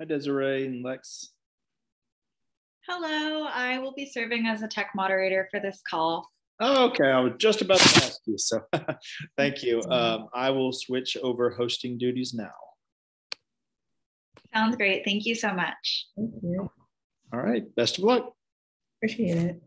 Hi, Desiree and Lex. Hello, I will be serving as a tech moderator for this call. Oh, okay, I was just about to ask you, so thank you. Um, I will switch over hosting duties now. Sounds great. Thank you so much. Thank you. All right, best of luck. Appreciate it.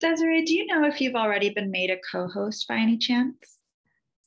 Desiree, do you know if you've already been made a co-host by any chance?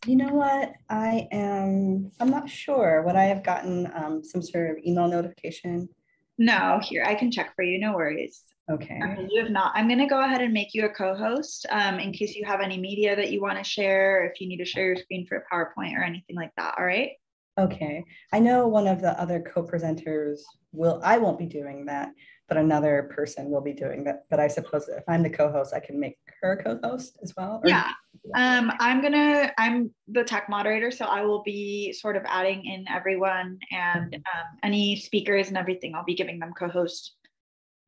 You know what? I am, I'm not sure. Would I have gotten um, some sort of email notification? No, here, I can check for you. No worries. Okay. Okay, you have not. I'm going to go ahead and make you a co-host um, in case you have any media that you want to share, or if you need to share your screen for a PowerPoint or anything like that. All right. Okay. I know one of the other co-presenters will, I won't be doing that, but another person will be doing that. But I suppose if I'm the co-host, I can make her co-host as well. or- Yeah. Um, I'm gonna. I'm the tech moderator, so I will be sort of adding in everyone and um, any speakers and everything. I'll be giving them co-host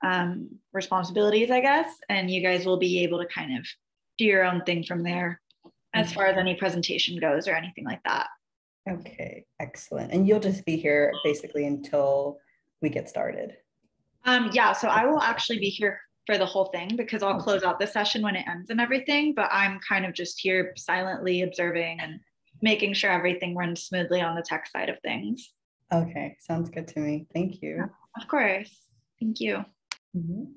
um, responsibilities, I guess, and you guys will be able to kind of do your own thing from there, as far as any presentation goes or anything like that. Okay, excellent. And you'll just be here basically until we get started. Um, yeah, so I will actually be here for the whole thing because I'll close out the session when it ends and everything, but I'm kind of just here silently observing and making sure everything runs smoothly on the tech side of things. Okay, sounds good to me. Thank you. Of course. Thank you. Mhm.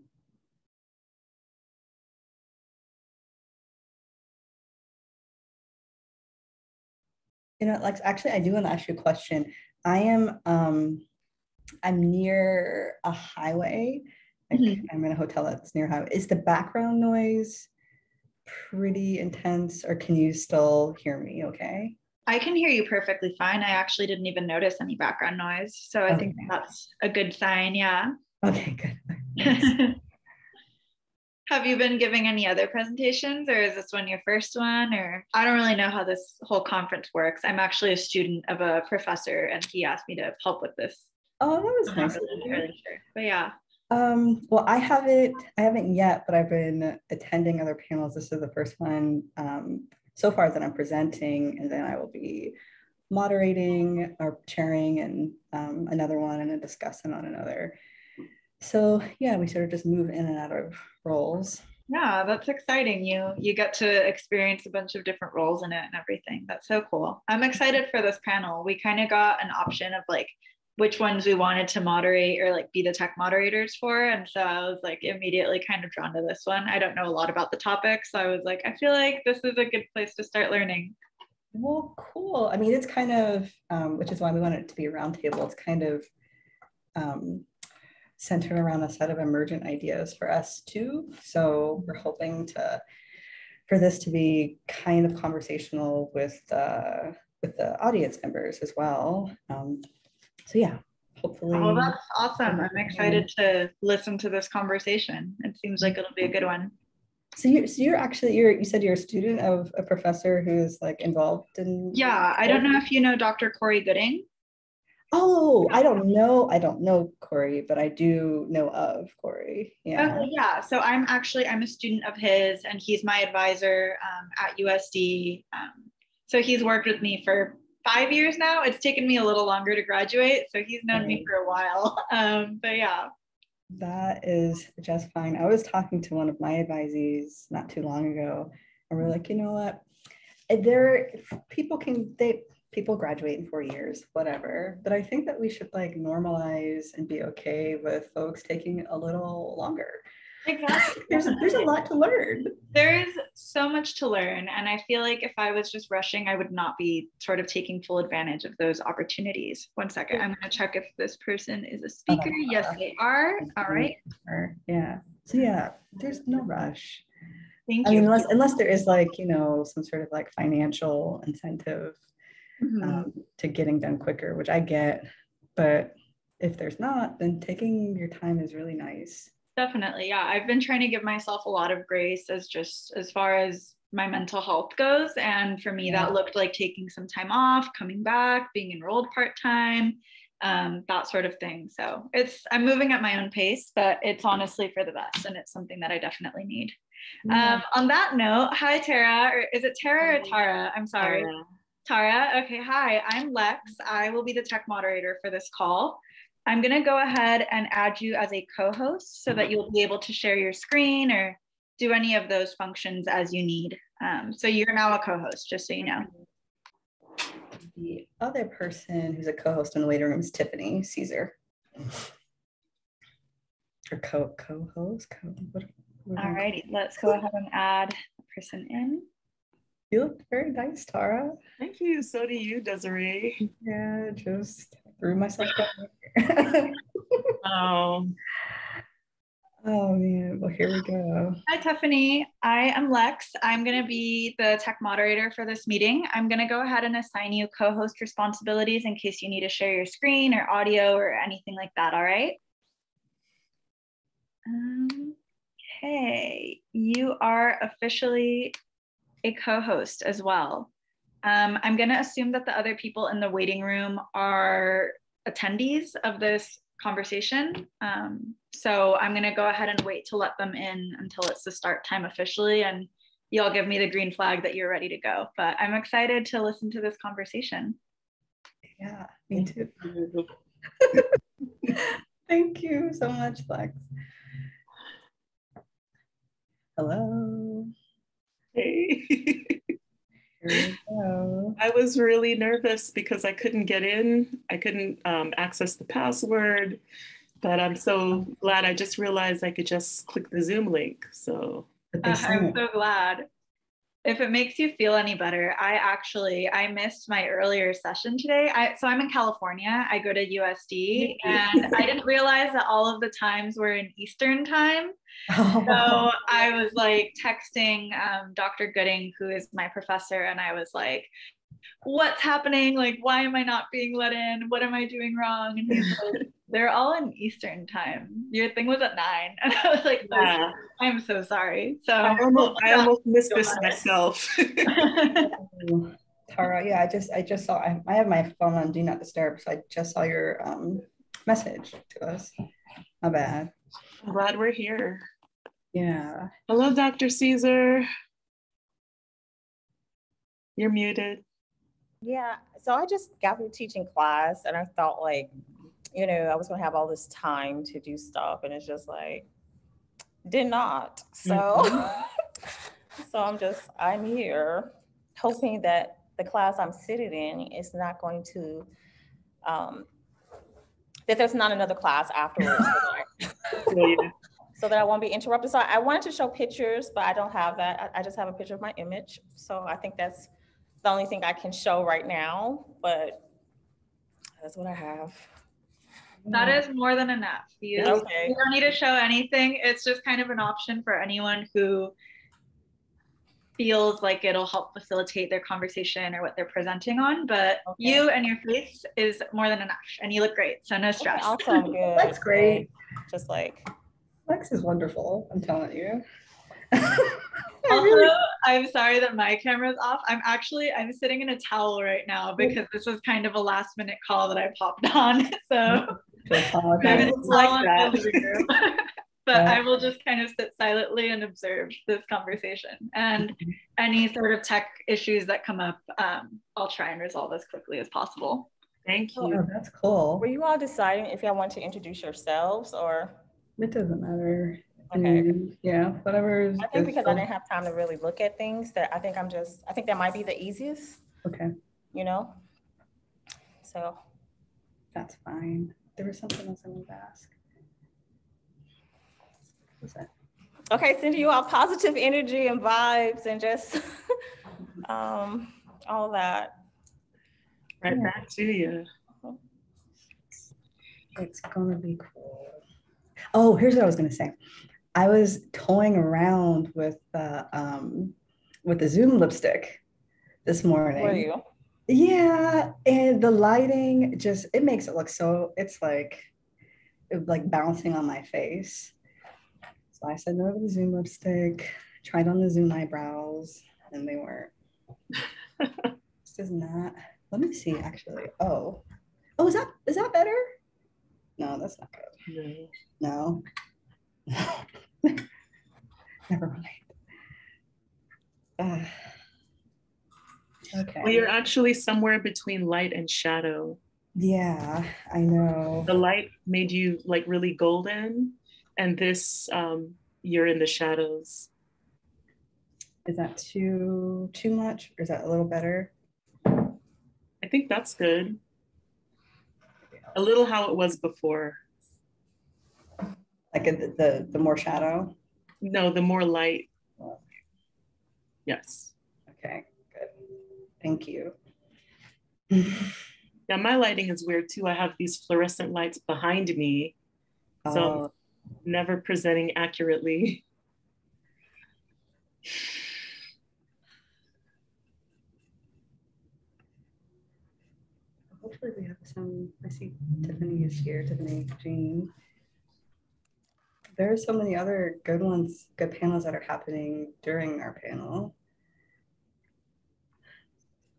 You know, Lex, actually, I do want to ask you a question. I am, um, I'm near a highway. Like Mhm. I'm in a hotel that's near highway. Is the background noise pretty intense or can you still hear me okay? I can hear you perfectly fine. I actually didn't even notice any background noise. So I think that's a good sign. Yeah. Okay, good. Have you been giving any other presentations or is this one your first one? Or I don't really know how this whole conference works. I'm actually a student of a professor and he asked me to help with this. Oh, that was I'm nice. not of really sure. But yeah. Um, well, I haven't, I haven't yet, but I've been attending other panels. This is the first one um, so far that I'm presenting, and then I will be moderating or chairing and um, another one and a discussant on another. So yeah, we sort of just move in and out of roles. Yeah, that's exciting. You you get to experience a bunch of different roles in it and everything. That's so cool. I'm excited for this panel. We kind of got an option of like which ones we wanted to moderate or like be the tech moderators for. And so I was like immediately kind of drawn to this one. I don't know a lot about the topic. So I was like, I feel like this is a good place to start learning. Well, cool. I mean, it's kind of, um, which is why we want it to be a roundtable. It's kind of um, centered around a set of emergent ideas for us too. So we're hoping to, for this to be kind of conversational with uh, with the audience members as well. Um, so yeah, hopefully. Oh, that's awesome. I'm excited to listen to this conversation. It seems like it'll be a good one. So you're, so you're actually, you're, you said you're a student of a professor who's like involved in. Yeah, I don't know if you know Dr. Cory Gooding. Oh, I don't know. I don't know Cory, but I do know of Cory. Yeah. Yeah. So I'm actually I'm a student of his, and he's my advisor um, at USD. Um, so he's worked with me for five years now. It's taken me a little longer to graduate, so he's known me for a while. Um, but yeah, That is just fine. I was talking to one of my advisees not too long ago, and we're like, you know what? There, people can they people graduate in four years, whatever. But I think that we should like normalize and be okay with folks taking a little longer. Exactly. there's a, there's a lot to learn. There is so much to learn. And I feel like if I was just rushing, I would not be sort of taking full advantage of those opportunities. One second. I'm going to check if this person is a speaker. Yes, they are. All right. Yeah. So yeah, there's no rush. Thank I you. mean, unless unless there is like you know some sort of like financial incentive Mhm. um, to getting done quicker, which I get, but if there's not, then taking your time is really nice. Definitely. Yeah. I've been trying to give myself a lot of grace as just as far as my mental health goes. And for me, Yeah. that looked like taking some time off, coming back, being enrolled part time, um, that sort of thing. So it's, I'm moving at my own pace, but it's honestly for the best. And it's something that I definitely need. Um, on that note, hi, Tara. Or is it Tara or Tara? I'm sorry. Tara. Okay, hi, I'm Lex. I will be the tech moderator for this call. I'm going to go ahead and add you as a co host so that you'll be able to share your screen or do any of those functions as you need. Um, so you're now a co host, just so you know. The other person who's a co-host in the waiting room is Tiffany Caesar. Or co co-host. Co- what, what All righty, let's go ahead and add a person in. You look very nice, Tara. Thank you. So do you, Desiree. Yeah, just threw myself down here. Oh, oh man, well here we go. Hi, Tiffany. I am Lex. I'm going to be the tech moderator for this meeting. I'm going to go ahead and assign you co host responsibilities in case you need to share your screen or audio or anything like that. All right. Um, Okay, you are officially a co host as well. Um, I'm going to assume that the other people in the waiting room are attendees of this conversation. Um, so I'm going to go ahead and wait to let them in until it's the start time officially. And you'll give me the green flag that you're ready to go. But I'm excited to listen to this conversation. Yeah, me too. Thank you so much, Lex. Hello. hey. Here we go. I was really nervous because I couldn't get in. I couldn't um, access the password, but I'm so glad I just realized I could just click the Zoom link. So Uh, I'm so glad. If it makes you feel any better, I actually I missed my earlier session today. I so I'm in California. I go to USD and I didn't realize that all of the times were in Eastern time. So I was like texting um, Dr. Gooding, who is my professor, and I was like, "What's happening? Like, why am I not being let in? What am I doing wrong?" And he's like, "They're all in Eastern time. Your thing was at nine. And I was like, "Oh, yeah, I'm so sorry." So I almost, I almost missed this myself. Tara, yeah, I just I just saw I, I have my phone on do not disturb, so I just saw your um message to us. My bad. I'm glad we're here. Yeah. Hello, Dr. Caesar. You're muted. Yeah, so I just got through teaching class and I thought like, you know, I was gonna have all this time to do stuff and it's just like, did not. So, so I'm just, I'm here hoping that the class I'm sitting in is not going to, um, that there's not another class afterwards. so that I- Yeah. so that I won't be interrupted. So I wanted to show pictures, but I don't have that. I, I just have a picture of my image. So I think that's the only thing I can show right now, but that's what I have. That is more than enough. You, Okay. you don't need to show anything. It's just kind of an option for anyone who feels like it'll help facilitate their conversation or what they're presenting on. But Okay. you and your face is more than enough, and you look great. So no Okay, stress. Awesome, good. That's great. Just like, Lex is wonderful, I'm telling you. I Also, really- I'm sorry that my camera's off. I'm actually I'm sitting in a towel right now because this was kind of a last minute call that I popped on. So to apologize. Maybe It's it's like all in that. the living room. but Yeah. I will just kind of sit silently and observe this conversation. And any sort of tech issues that come up, um, I'll try and resolve as quickly as possible. Thank Oh, you. that's cool. were you all deciding if y'all want to introduce yourselves or? It doesn't matter. I Okay. mean, yeah, whatever is. I think is because I didn't have time to really look at things that I think I'm just, I think that might be the easiest, Okay, you know? So, that's fine. There was something else I wanted to ask. What was that? Okay, sending you all positive energy and vibes and just um, all that. Right Yeah. back to you. It's gonna be cool. Oh, here's what I was gonna say. I was toying around with the um with the Zoom lipstick this morning. Were you? Yeah, and the lighting just it makes it look so it's like it, like bouncing on my face. So I said no to the Zoom lipstick, tried on the Zoom eyebrows, and they weren't. this is not. Let me see actually. Oh. Oh, is that is that better? No, that's not good. No. No. Never mind. Ah. okay. Well, you're actually somewhere between light and shadow. Yeah, I know. The light made you like really golden, and this um, you're in the shadows. Is that too too much, or is that a little better? I think that's good. A little how it was before. Like the the, the more shadow. No, the more light. Yes. Okay, good. Thank you. Yeah, my lighting is weird too. I have these fluorescent lights behind me, so Oh, never presenting accurately. hopefully we have some. I see Tiffany is here. Tiffany Jean. There are so many other good ones, good panels that are happening during our panel.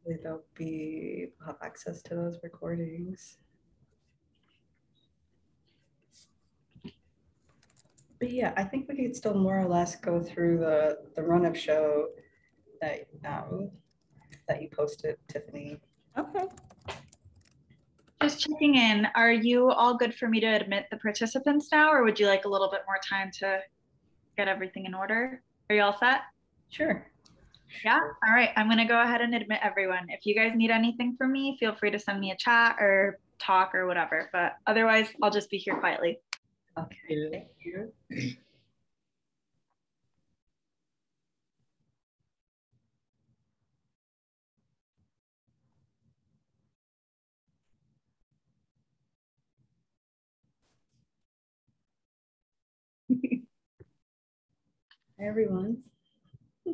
Hopefully They'll be have access to those recordings. But yeah, I think we could still more or less go through the the run of show that um that you posted, Tiffany. Okay. Just checking in, are you all good for me to admit the participants now, or would you like a little bit more time to get everything in order? Are you all set? Sure. Yeah, all right, I'm gonna go ahead and admit everyone. If you guys need anything from me, feel free to send me a chat or talk or whatever, but otherwise I'll just be here quietly. Okay. Thank you. Hi, everyone. I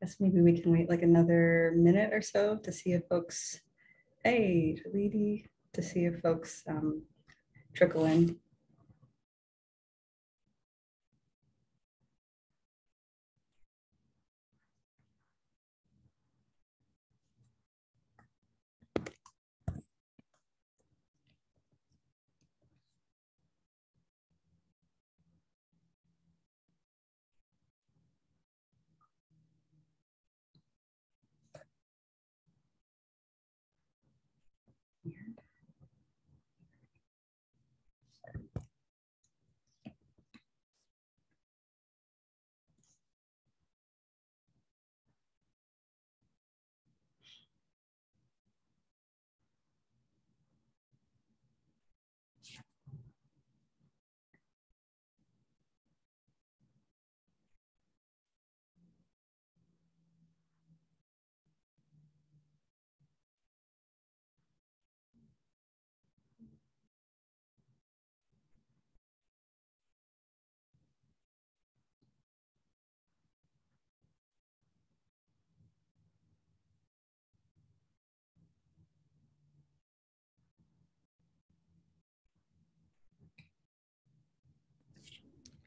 guess maybe we can wait like another minute or so to see if folks, hey, Lady, to see if folks um, trickle in.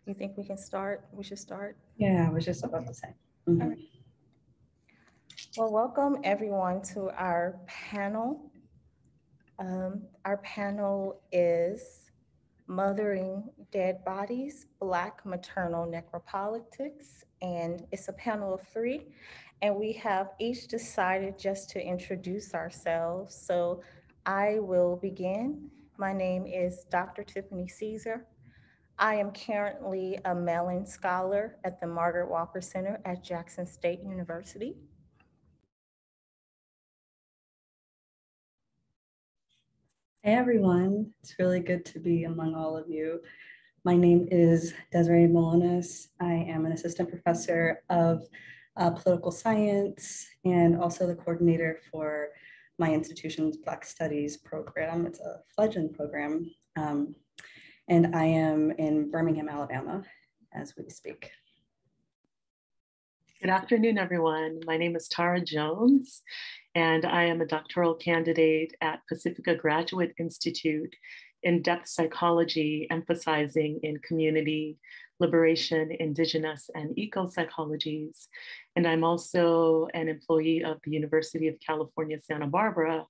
You think we can start? We should start? Yeah, I was just about to say. Mhm. Well, welcome everyone to our panel. Um, our panel is Mothering Dead Bodies, Black Maternal Necropolitics, and it's a panel of three. And we have each decided just to introduce ourselves. So I will begin. My name is Dr. Tiffany Caesar. I am currently a Mellon Scholar at the Margaret Walker Center at Jackson State University. Hey everyone, it's really good to be among all of you. My name is Desiree Melonas. I am an assistant professor of uh, political science and also the coordinator for my institution's Black Studies program. It's a fledgling program. Um, and I am in Birmingham, Alabama as we speak. Good afternoon, everyone. My name is Tara Jones, and I am a doctoral candidate at Pacifica Graduate Institute in depth psychology, emphasizing in community, liberation, indigenous, and eco psychologies. And I'm also an employee of the University of California, Santa Barbara,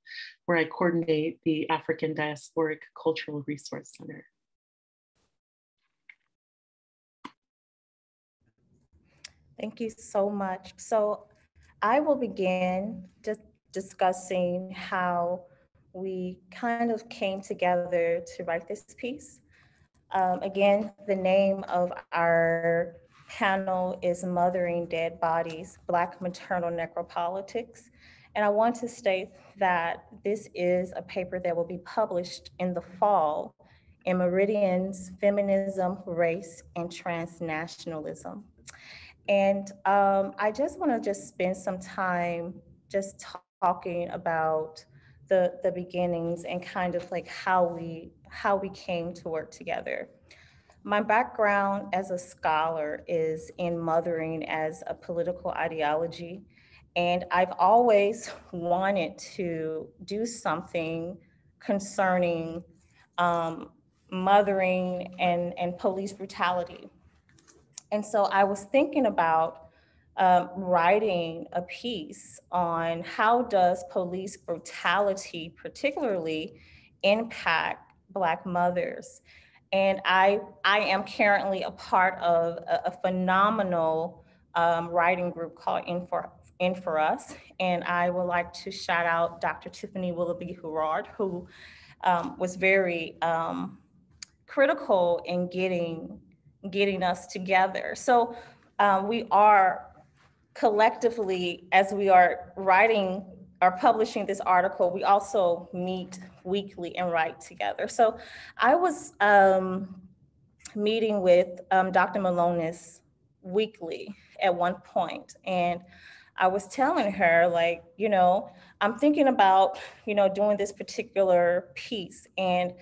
where I coordinate the African Diasporic Cultural Resource Center. Thank you so much. So I will begin just discussing how we kind of came together to write this piece. Um, again, the name of our panel is Mothering Dead Bodies, Black Maternal Necropolitics. And I want to state that this is a paper that will be published in the fall in Meridians Feminism, Race, and Transnationalism. And um, I just want to just spend some time just talking about the the beginnings and kind of like how we how we came to work together. My background as a scholar is in mothering as a political ideology. And I've always wanted to do something concerning um, mothering and, and police brutality. And so I was thinking about um, writing a piece on how does police brutality particularly impact Black mothers. And I, I am currently a part of a, a phenomenal um, writing group called In for, In for Us. And I would like to shout out Dr. Tiffany Willoughby Herard, who um, was very um, critical in getting getting us together. So um, we are collectively, as we are writing or publishing this article, we also meet weekly and write together. So I was um, meeting with um, Dr. Melonas weekly at one point, and I was telling her, like, you know, I'm thinking about, you know, doing this particular piece, and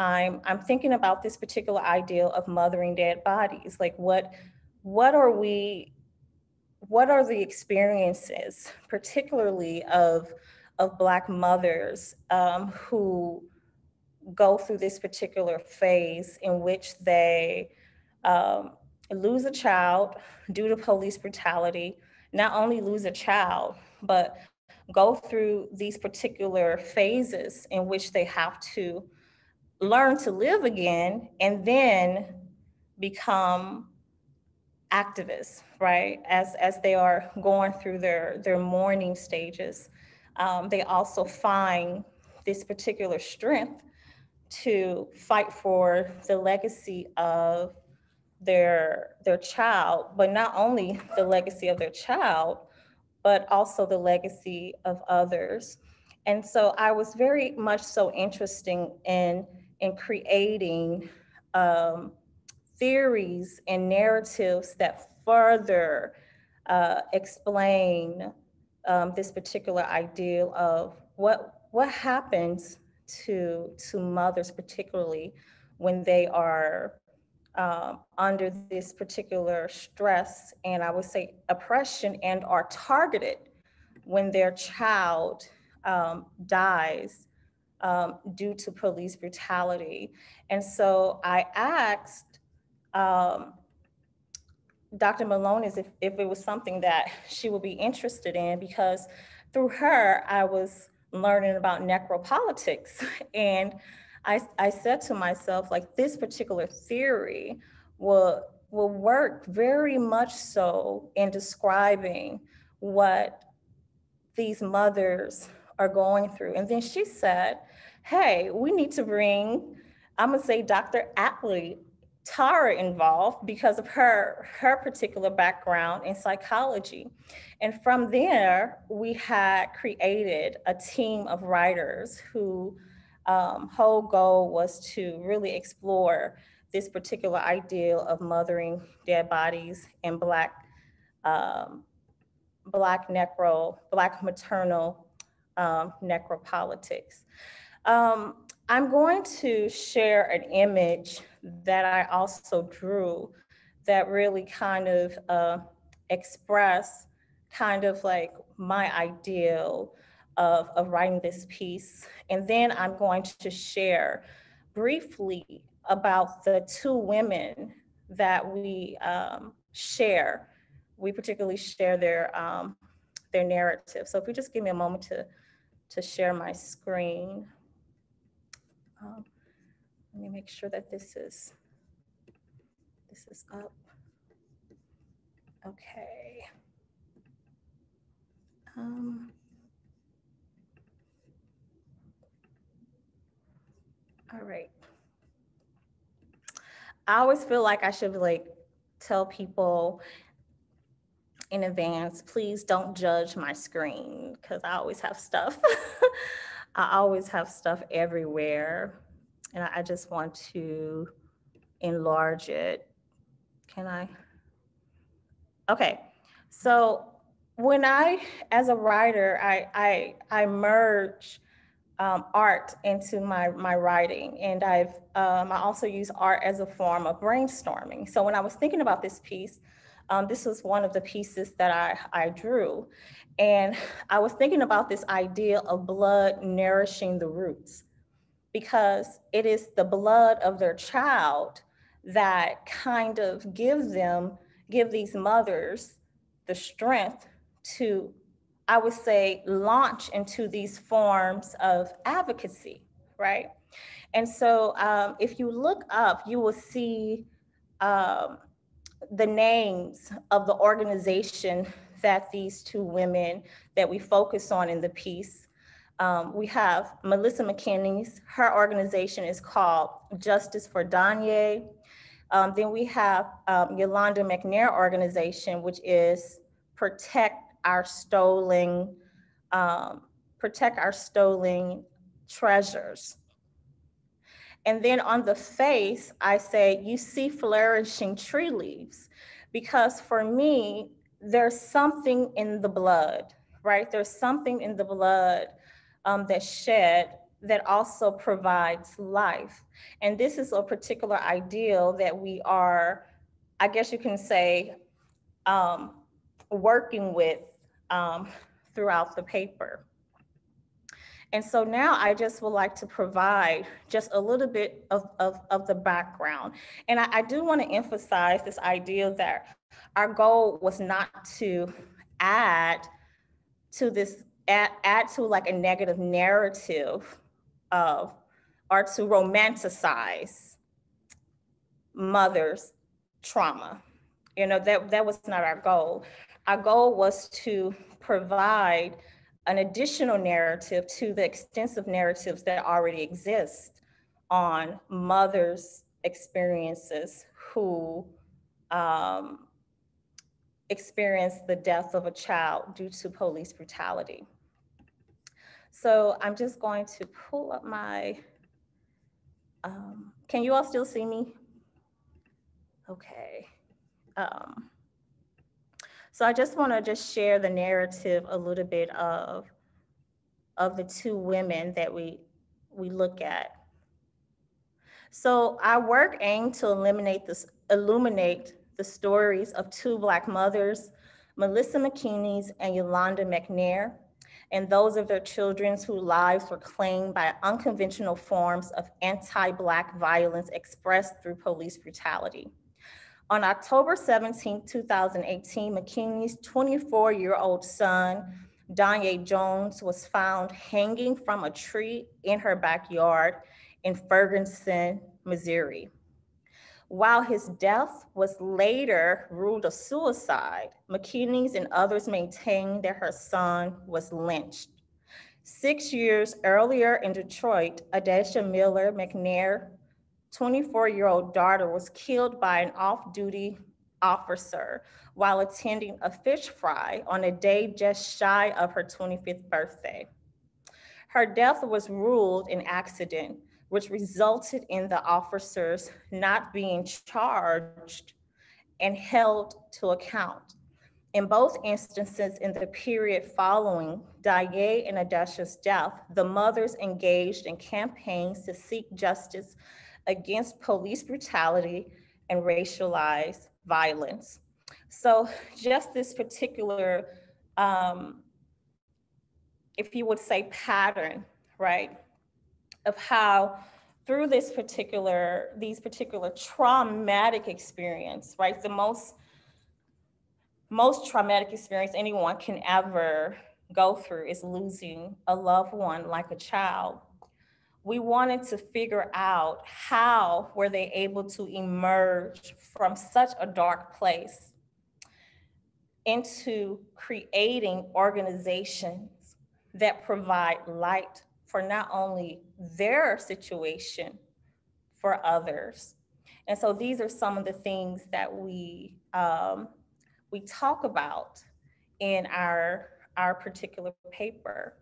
I'm I'm thinking about this particular ideal of mothering dead bodies. Like what what are we what are the experiences, particularly of of Black mothers um, who go through this particular phase in which they um, lose a child due to police brutality, not only lose a child, but go through these particular phases in which they have to learn to live again and then become activists right? As as they are going through their their mourning stages. Um, they also find this particular strength to fight for the legacy of their their child but not only the legacy of their child but also the legacy of others. And so i was very much so interesting in in creating um, theories and narratives that further uh, explain um, this particular ideal of what what happens to to mothers, particularly when they are um, under this particular stress and I would say oppression and are targeted when their child um, dies um, due to police brutality. And so I asked um, Dr. Malone if, if it was something that she would be interested in because through her, I was learning about necropolitics. And I, I said to myself, like this particular theory will, will work very much so in describing what these mothers are going through. And then she said, hey, we need to bring, I'm gonna say Dr. Atlee Tara involved because of her her particular background in psychology. And from there, we had created a team of writers who um, whole goal was to really explore this particular ideal of mothering dead bodies and Black, um, Black necro, Black maternal um, necropolitics. Um, I'm going to share an image that I also drew that really kind of uh, express kind of like my ideal of, of writing this piece. And then I'm going to share briefly about the two women that we um, share. We particularly share their, um, their narrative. So if you just give me a moment to, to share my screen. Um, let me make sure that this is, this is up. Okay. Um, all right. I always feel like I should like tell people in advance, please don't judge my screen because I always have stuff. I always have stuff everywhere. And I just want to enlarge it. Can I? Okay, so when I, as a writer, I, I, I merge um, art into my, my writing. And I've, um, I also use art as a form of brainstorming. So when I was thinking about this piece, um, this was one of the pieces that I, I drew. And I was thinking about this idea of blood nourishing the roots because it is the blood of their child that kind of gives them, give these mothers the strength to I would say, launch into these forms of advocacy, right? And so um, if you look up, you will see um, the names of the organization that these two women that we focus on in the piece. Um, we have Melissa McKinnies, her organization is called Justice for Danye. Um, then we have um, Yolanda McNair organization, which is Protect our stolen, um, protect our stolen treasures. And then on the face, I say, you see flourishing tree leaves. Because for me, there's something in the blood, right? There's something in the blood um, that's shed that also provides life. And this is a particular ideal that we are, I guess you can say, um, working with um, throughout the paper. And so now I just would like to provide just a little bit of, of, of the background. And I, I do want to emphasize this idea that our goal was not to add to this, add, add to like a negative narrative of, or to romanticize mother's trauma. You know, that, that was not our goal our goal was to provide an additional narrative to the extensive narratives that already exist on mothers' experiences who um, experienced the death of a child due to police brutality. So I'm just going to pull up my, um, can you all still see me? Okay. Um, so I just want to just share the narrative a little bit of of the two women that we we look at. So our work aimed to eliminate this, illuminate the stories of two Black mothers, Melissa McKinnies and Yolanda McNair, and those of their children whose lives were claimed by unconventional forms of anti-Black violence expressed through police brutality. On October 17, 2018, McKinnies' 24 year old son, Danye Jones, was found hanging from a tree in her backyard in Ferguson, Missouri. While his death was later ruled a suicide, McKinnies and others maintained that her son was lynched. Six years earlier in Detroit, Adaisha Miller McNair 24 year old daughter was killed by an off duty officer while attending a fish fry on a day just shy of her 25th birthday. Her death was ruled an accident, which resulted in the officers not being charged and held to account. In both instances, in the period following Danye and Adaisha's death, the mothers engaged in campaigns to seek justice against police brutality and racialized violence. So just this particular, um, if you would say pattern, right, of how through this particular, these particular traumatic experience, right, the most most traumatic experience anyone can ever go through is losing a loved one like a child. We wanted to figure out how were they able to emerge from such a dark place into creating organizations that provide light for not only their situation, for others. And so these are some of the things that we um, we talk about in our, our particular paper.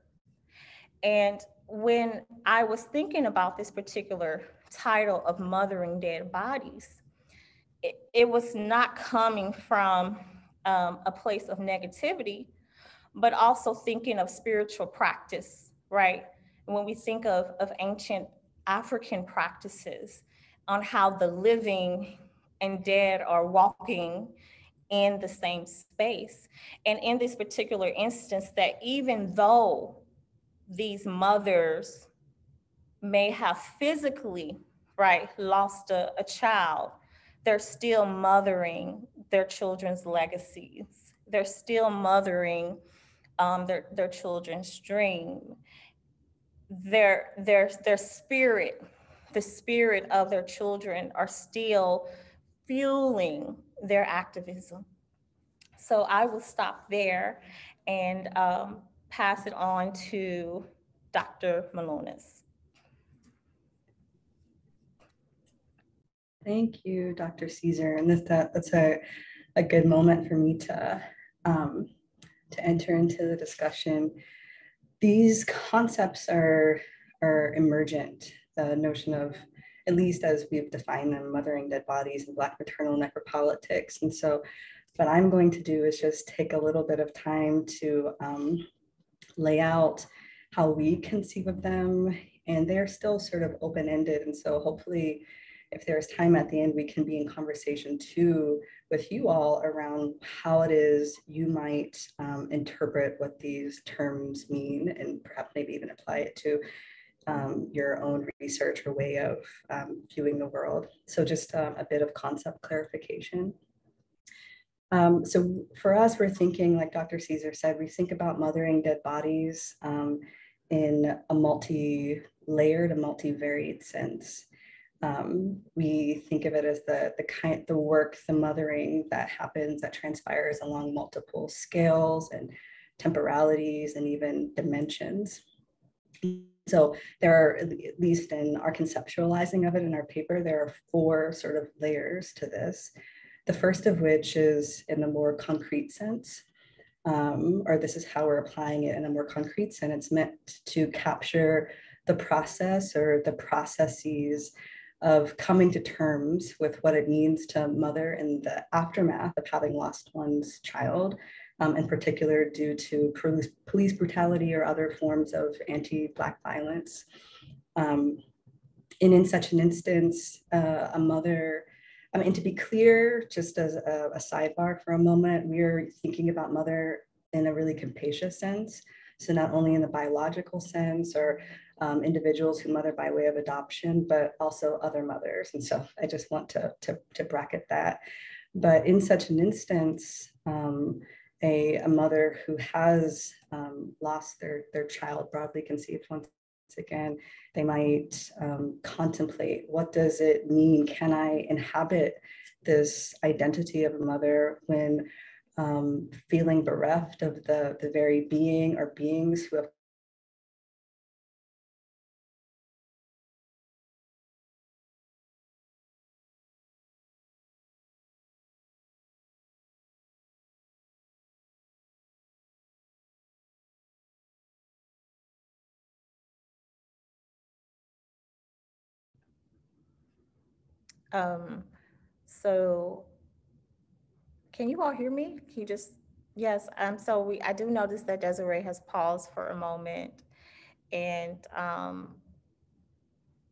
And when I was thinking about this particular title of Mothering Dead Bodies, it, it was not coming from um, a place of negativity, but also thinking of spiritual practice, right? When we think of, of ancient African practices on how the living and dead are walking in the same space. And in this particular instance, that even though these mothers may have physically, right, lost a, a child, they're still mothering their children's legacies. They're still mothering um, their, their children's dream. Their, their, their spirit, the spirit of their children are still fueling their activism. So I will stop there and um, pass it on to Dr. Melonas. Thank you, Dr. Caesar. And this, that, that's a, a good moment for me to, um, to enter into the discussion. These concepts are, are emergent. The notion of at least as we've defined them, mothering dead bodies and Black maternal necropolitics. And so what I'm going to do is just take a little bit of time to um, lay out how we conceive of them. And they're still sort of open-ended. And so hopefully if there's time at the end, we can be in conversation too with you all around how it is you might um, interpret what these terms mean and perhaps maybe even apply it to um, your own research or way of um, viewing the world. So just um, a bit of concept clarification. Um, so for us, we're thinking, like Dr. Caesar said, we think about mothering dead bodies um, in a multi-layered, a multi-varied sense. Um, we think of it as the, the kind, the work, the mothering that happens, that transpires along multiple scales and temporalities and even dimensions. So there are, at least in our conceptualizing of it in our paper, there are four sort of layers to this. The first of which is in a more concrete sense, um, or this is how we're applying it in a more concrete sense. It's meant to capture the process or the processes of coming to terms with what it means to mother in the aftermath of having lost one's child um, in particular due to police, brutality or other forms of anti-Black violence. Um, and in such an instance, uh, a mother, Mean, to be clear, just as a, a sidebar for a moment, we're thinking about mother in a really capacious sense. So not only in the biological sense or um, individuals who mother by way of adoption, but also other mothers. And so I just want to, to, to bracket that. But in such an instance, um, a, a mother who has um, lost their, their child broadly conceived once again, they might um, contemplate what does it mean? Can I inhabit this identity of a mother when um, feeling bereft of the, the very being or beings who have Um, so can you all hear me? Can you just, yes, um, so we, I do notice that Desiree has paused for a moment. And um,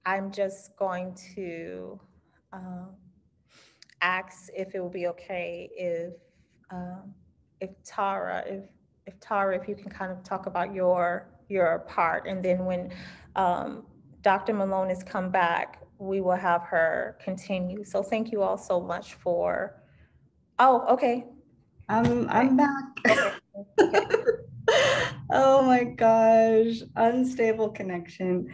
I'm just going to um, ask if it will be okay if, um, if Tara, if, if Tara, if you can kind of talk about your, your part. And then when um, Dr. Malone has come back, we will have her continue. So thank you all so much for, oh, okay. I'm I'm back. Okay. Okay. oh my gosh, unstable connection.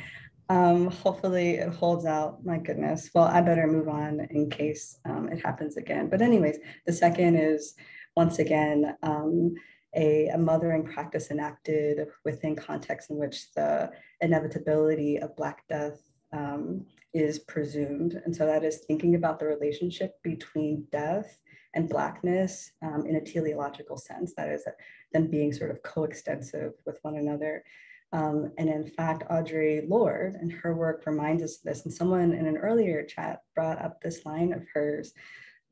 Um, hopefully it holds out. My goodness. Well, I better move on in case um, it happens again. But anyways, the second is once again um, a, a mothering practice enacted within context in which the inevitability of Black death um, is presumed. And so that is thinking about the relationship between death and Blackness um, in a teleological sense, that is, them being sort of coextensive with one another. Um, and in fact, Audre Lorde and her work reminds us of this. And someone in an earlier chat brought up this line of hers.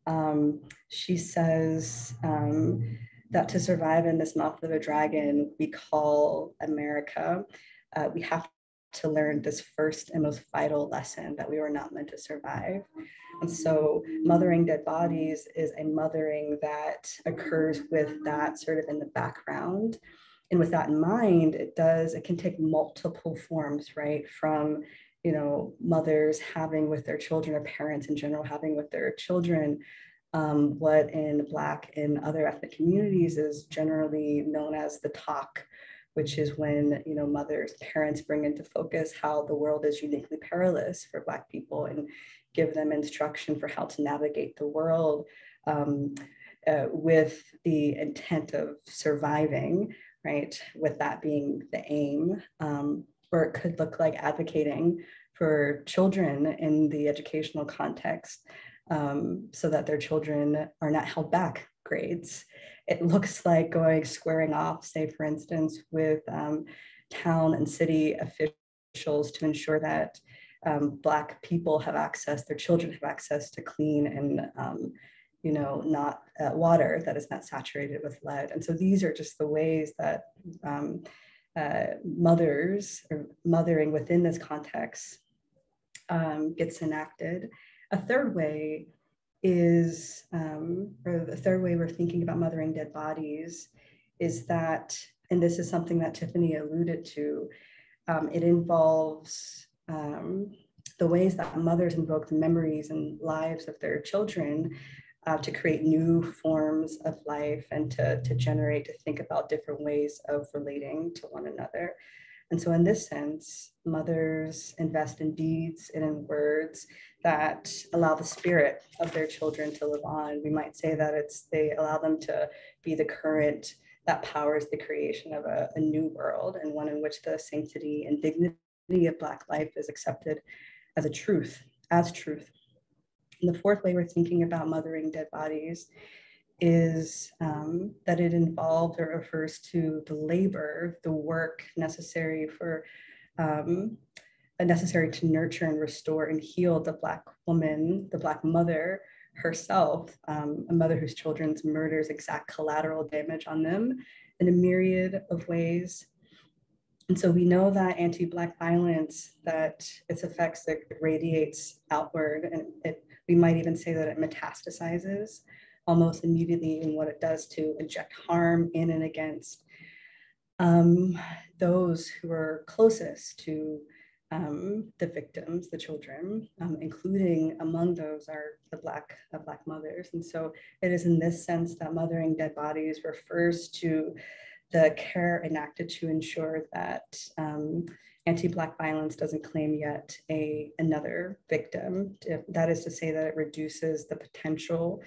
Um, she says um, that to survive in this mouth of a dragon we call America, uh, we have to learn this first and most vital lesson that we were not meant to survive. And so, mothering dead bodies is a mothering that occurs with that sort of in the background. And with that in mind, it does, it can take multiple forms, right? From, you know, mothers having with their children or parents in general having with their children um, what in Black and other ethnic communities is generally known as the talk which is when you know mothers parents bring into focus how the world is uniquely perilous for black people and give them instruction for how to navigate the world um, uh, with the intent of surviving right with that being the aim um, or it could look like advocating for children in the educational context um, so that their children are not held back grades it looks like going squaring off, say, for instance, with um, town and city officials to ensure that um, Black people have access, their children have access to clean and um, you know, not uh, water that is not saturated with lead. And so these are just the ways that um, uh, mothers or mothering within this context um, gets enacted. A third way is, um, or the third way we're thinking about mothering dead bodies is that, and this is something that Tiffany alluded to, um, it involves um, the ways that mothers invoke the memories and lives of their children uh, to create new forms of life and to, to generate, to think about different ways of relating to one another. And so, in this sense, mothers invest in deeds and in words that allow the spirit of their children to live on. We might say that it's they allow them to be the current that powers the creation of a, a new world and one in which the sanctity and dignity of Black life is accepted as a truth, as truth. And the fourth way we're thinking about mothering dead bodies is um, that it involves or refers to the labor, the work necessary for um, necessary to nurture and restore and heal the Black woman, the Black mother herself, um, a mother whose children's murders exact collateral damage on them in a myriad of ways. And so we know that anti-Black violence, that its effects that radiates outward, and it, we might even say that it metastasizes almost immediately in what it does to inject harm in and against um, those who are closest to um, the victims, the children, um, including among those are the Black, uh, Black mothers. And so it is in this sense that mothering dead bodies refers to the care enacted to ensure that um, anti-Black violence doesn't claim yet a another victim. That is to say that it reduces the potential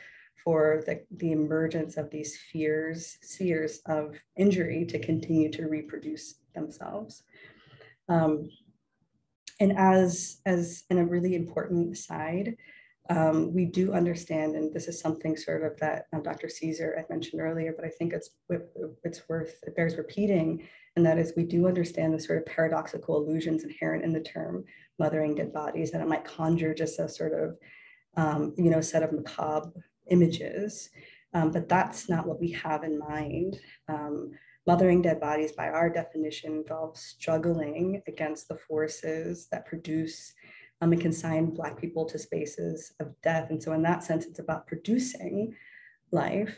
for the, the emergence of these fears, spheres of injury to continue to reproduce themselves. Um, and as, as in a really important side, um, we do understand, and this is something sort of that um, Dr. Caesar had mentioned earlier, but I think it's, it's worth, it bears repeating, and that is we do understand the sort of paradoxical illusions inherent in the term mothering dead bodies, that it might conjure just a sort of um, you know, set of macabre images. Um, but that's not what we have in mind. Um, mothering dead bodies, by our definition, involves struggling against the forces that produce um, and consign Black people to spaces of death. And so, in that sense, it's about producing life.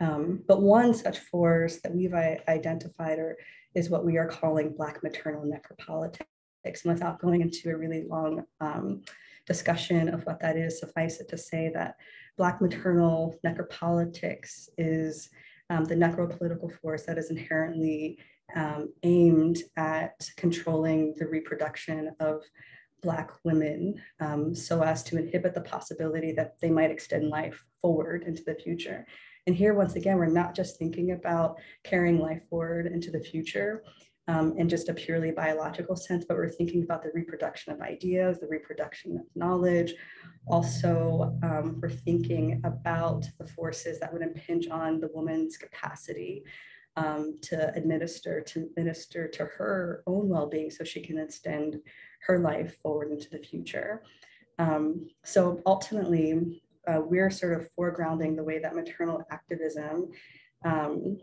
Um, but one such force that we've identified or is what we are calling Black maternal necropolitics. And without going into a really long um, discussion of what that is, suffice it to say that Black maternal necropolitics is um, the necropolitical force that is inherently um, aimed at controlling the reproduction of Black women um, so as to inhibit the possibility that they might extend life forward into the future. And here, once again, we're not just thinking about carrying life forward into the future um, in just a purely biological sense, but we're thinking about the reproduction of ideas, the reproduction of knowledge. Also, um, we're thinking about the forces that would impinge on the woman's capacity um, to administer, to minister to her own well-being so she can extend her life forward into the future. Um, so ultimately, uh, we're sort of foregrounding the way that maternal activism um,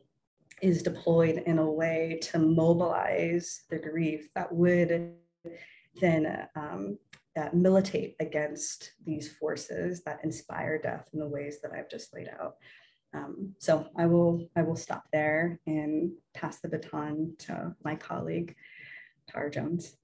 is deployed in a way to mobilize the grief that would then um, militate against these forces that inspire death in the ways that I've just laid out. Um, so I will I will stop there and pass the baton to my colleague, Tara Jones.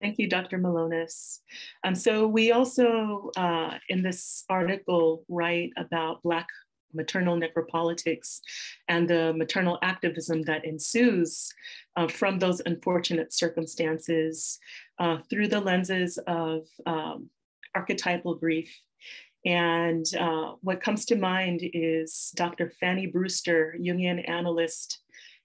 Thank you, Dr. Melonas. Um, so we also, uh, in this article, write about Black maternal necropolitics and the maternal activism that ensues uh, from those unfortunate circumstances uh, through the lenses of um, archetypal grief. And uh, what comes to mind is Dr. Fanny Brewster, Jungian analyst,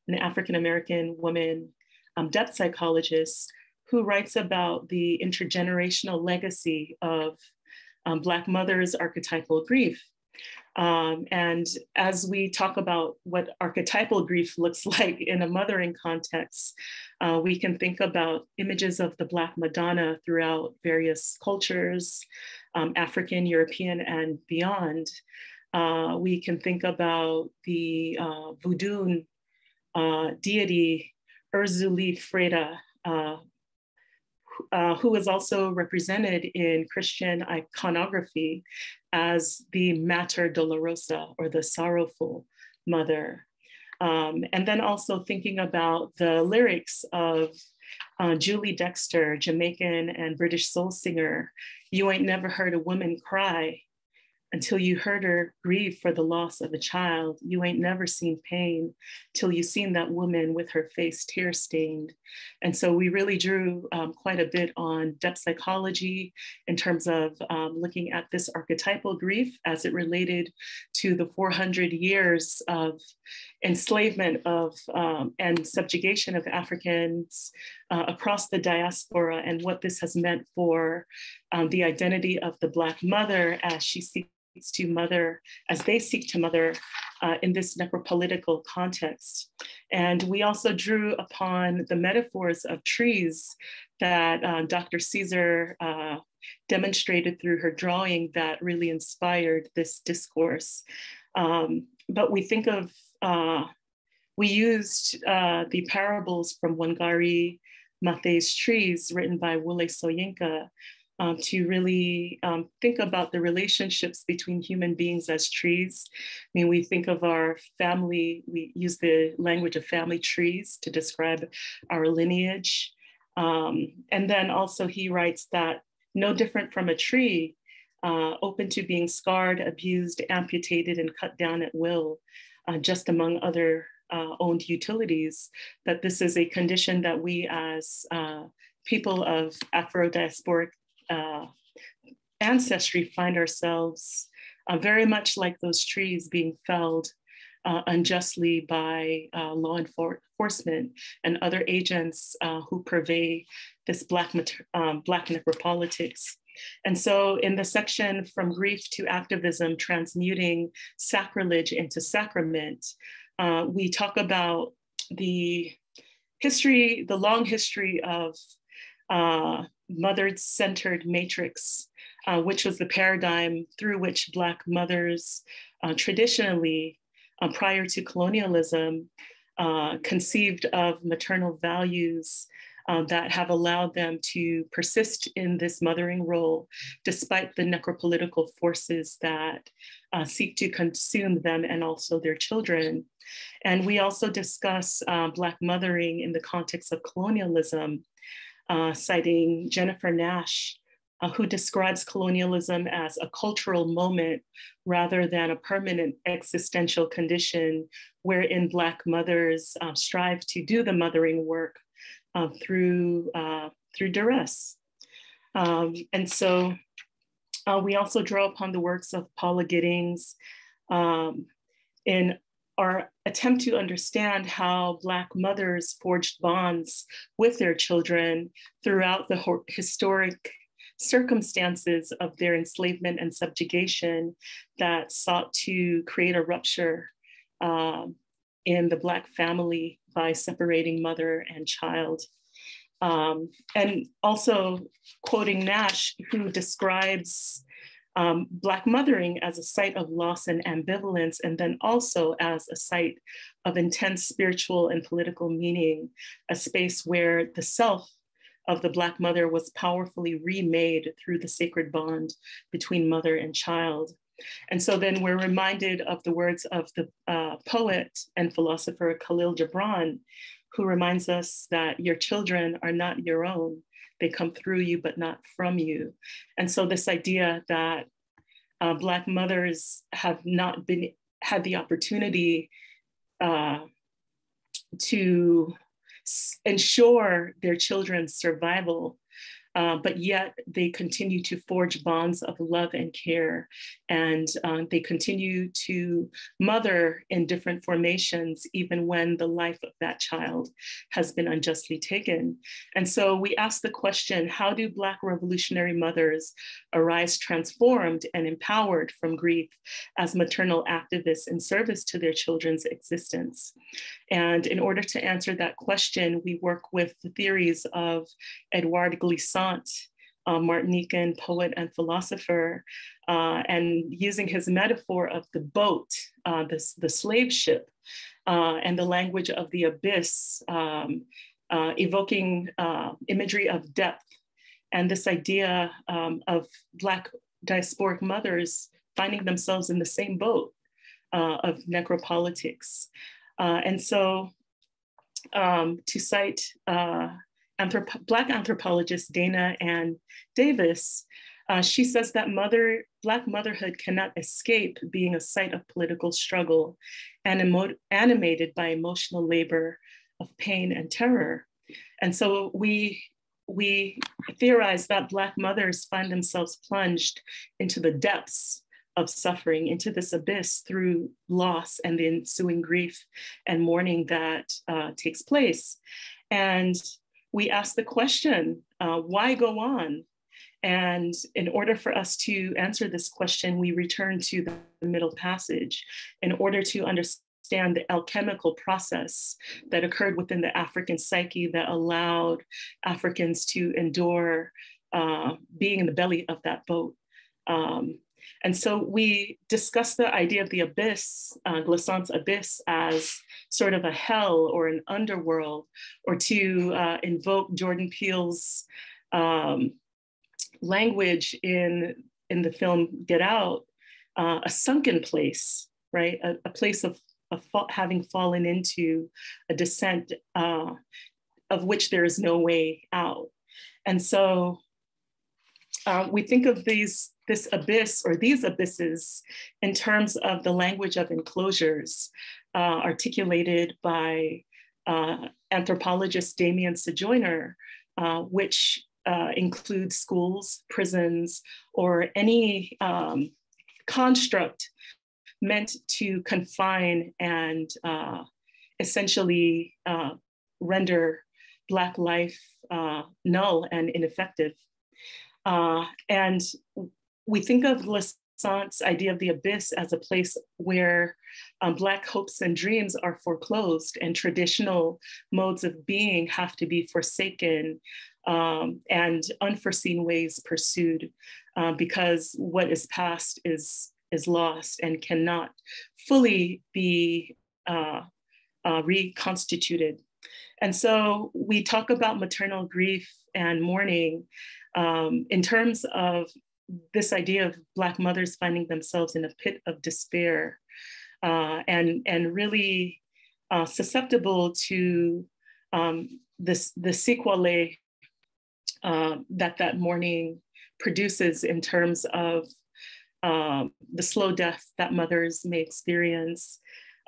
an African American woman, um, depth psychologist, who writes about the intergenerational legacy of um, Black mothers' archetypal grief. Um, and as we talk about what archetypal grief looks like in a mothering context, uh, we can think about images of the Black Madonna throughout various cultures, um, African, European, and beyond. Uh, we can think about the uh, voodoo uh, deity Erzulie Freda, uh, uh, who is also represented in Christian iconography as the Mater Dolorosa or the sorrowful mother. Um, and then also thinking about the lyrics of uh, Julie Dexter, Jamaican and British soul singer, You Ain't Never Heard a Woman Cry, until you heard her grieve for the loss of a child. You ain't never seen pain till you seen that woman with her face tear stained. And so we really drew um, quite a bit on depth psychology in terms of um, looking at this archetypal grief as it related to the 400 years of enslavement of um, and subjugation of Africans uh, across the diaspora and what this has meant for um, the identity of the Black mother as she seeks to mother, as they seek to mother uh, in this necropolitical context. And we also drew upon the metaphors of trees that uh, Dr. Caesar uh, demonstrated through her drawing that really inspired this discourse. Um, but we think of, uh, we used uh, the parables from Wangari Maathai's Trees, written by Wole Soyinka, um, to really um, think about the relationships between human beings as trees. I mean, we think of our family, we use the language of family trees to describe our lineage. Um, and then also, he writes that no different from a tree, uh, open to being scarred, abused, amputated, and cut down at will, uh, just among other uh, owned utilities, that this is a condition that we as uh, people of Afro diasporic uh, ancestry find ourselves uh, very much like those trees being felled uh, unjustly by uh, law enforcement and other agents uh, who purvey this black, um, black necropolitics. And so in the section from grief to activism, transmuting sacrilege into sacrament, uh, we talk about the history, the long history of uh, mother centered matrix uh, which was the paradigm through which Black mothers uh, traditionally, uh, prior to colonialism, uh, conceived of maternal values um, that have allowed them to persist in this mothering role despite the necropolitical forces that uh, seek to consume them and also their children. And we also discuss uh, Black mothering in the context of colonialism, uh, citing Jennifer Nash, uh, who describes colonialism as a cultural moment rather than a permanent existential condition wherein Black mothers uh, strive to do the mothering work uh, through, uh, through duress. Um, and so uh, we also draw upon the works of Paula Giddings um, in our attempt to understand how Black mothers forged bonds with their children throughout the historic circumstances of their enslavement and subjugation that sought to create a rupture um, in the Black family by separating mother and child. Um, and also quoting Nash, who describes um, Black mothering as a site of loss and ambivalence, and then also as a site of intense spiritual and political meaning, a space where the self of the Black mother was powerfully remade through the sacred bond between mother and child. And so then we're reminded of the words of the uh, poet and philosopher Khalil Gibran, who reminds us that your children are not your own. They come through you, but not from you. And so this idea that uh, Black mothers have not been had the opportunity uh, to ensure their children's survival uh, but yet they continue to forge bonds of love and care. And uh, they continue to mother in different formations, even when the life of that child has been unjustly taken. And so we ask the question how do Black revolutionary mothers arise transformed and empowered from grief as maternal activists in service to their children's existence? And in order to answer that question, we work with the theories of Edouard Glissant, a Martinican poet and philosopher, uh, and using his metaphor of the boat, uh, the, the slave ship, uh, and the language of the abyss, um, uh, evoking uh, imagery of depth, and this idea um, of Black diasporic mothers finding themselves in the same boat uh, of necropolitics. Uh, and so um, to cite uh, Black anthropologist Dána-Ain Davis, uh, she says that mother, Black motherhood cannot escape being a site of political struggle and animated by emotional labor of pain and terror. And so we, we theorize that Black mothers find themselves plunged into the depths of suffering into this abyss through loss and the ensuing grief and mourning that uh, takes place. And we ask the question uh, why go on? And in order for us to answer this question, we return to the middle passage in order to understand the alchemical process that occurred within the African psyche that allowed Africans to endure uh, being in the belly of that boat. Um, and so we discussed the idea of the abyss, uh, Glissant's abyss, as sort of a hell or an underworld, or to uh, invoke Jordan Peele's um, language in, in the film Get Out, uh, a sunken place, right? A, a place of, of fa having fallen into a descent uh, of which there is no way out. And so uh, we think of these this abyss or these abysses in terms of the language of enclosures uh, articulated by uh, anthropologist Damien Sojoyner, uh, which uh, includes schools, prisons, or any um, construct meant to confine and uh, essentially uh, render Black life null and ineffective. and we think of Glissant's idea of the abyss as a place where um, Black hopes and dreams are foreclosed and traditional modes of being have to be forsaken um, and unforeseen ways pursued uh, because what is past is, is lost and cannot fully be uh, uh, reconstituted. And so we talk about maternal grief and mourning um, in terms of this idea of Black mothers finding themselves in a pit of despair uh, and, and really uh, susceptible to um, this, the sequelae uh, that that mourning produces in terms of um, the slow death that mothers may experience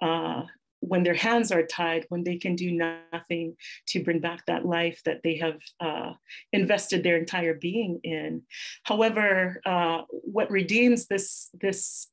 uh, when their hands are tied, when they can do nothing to bring back that life that they have uh, invested their entire being in. However, uh, what redeems this, this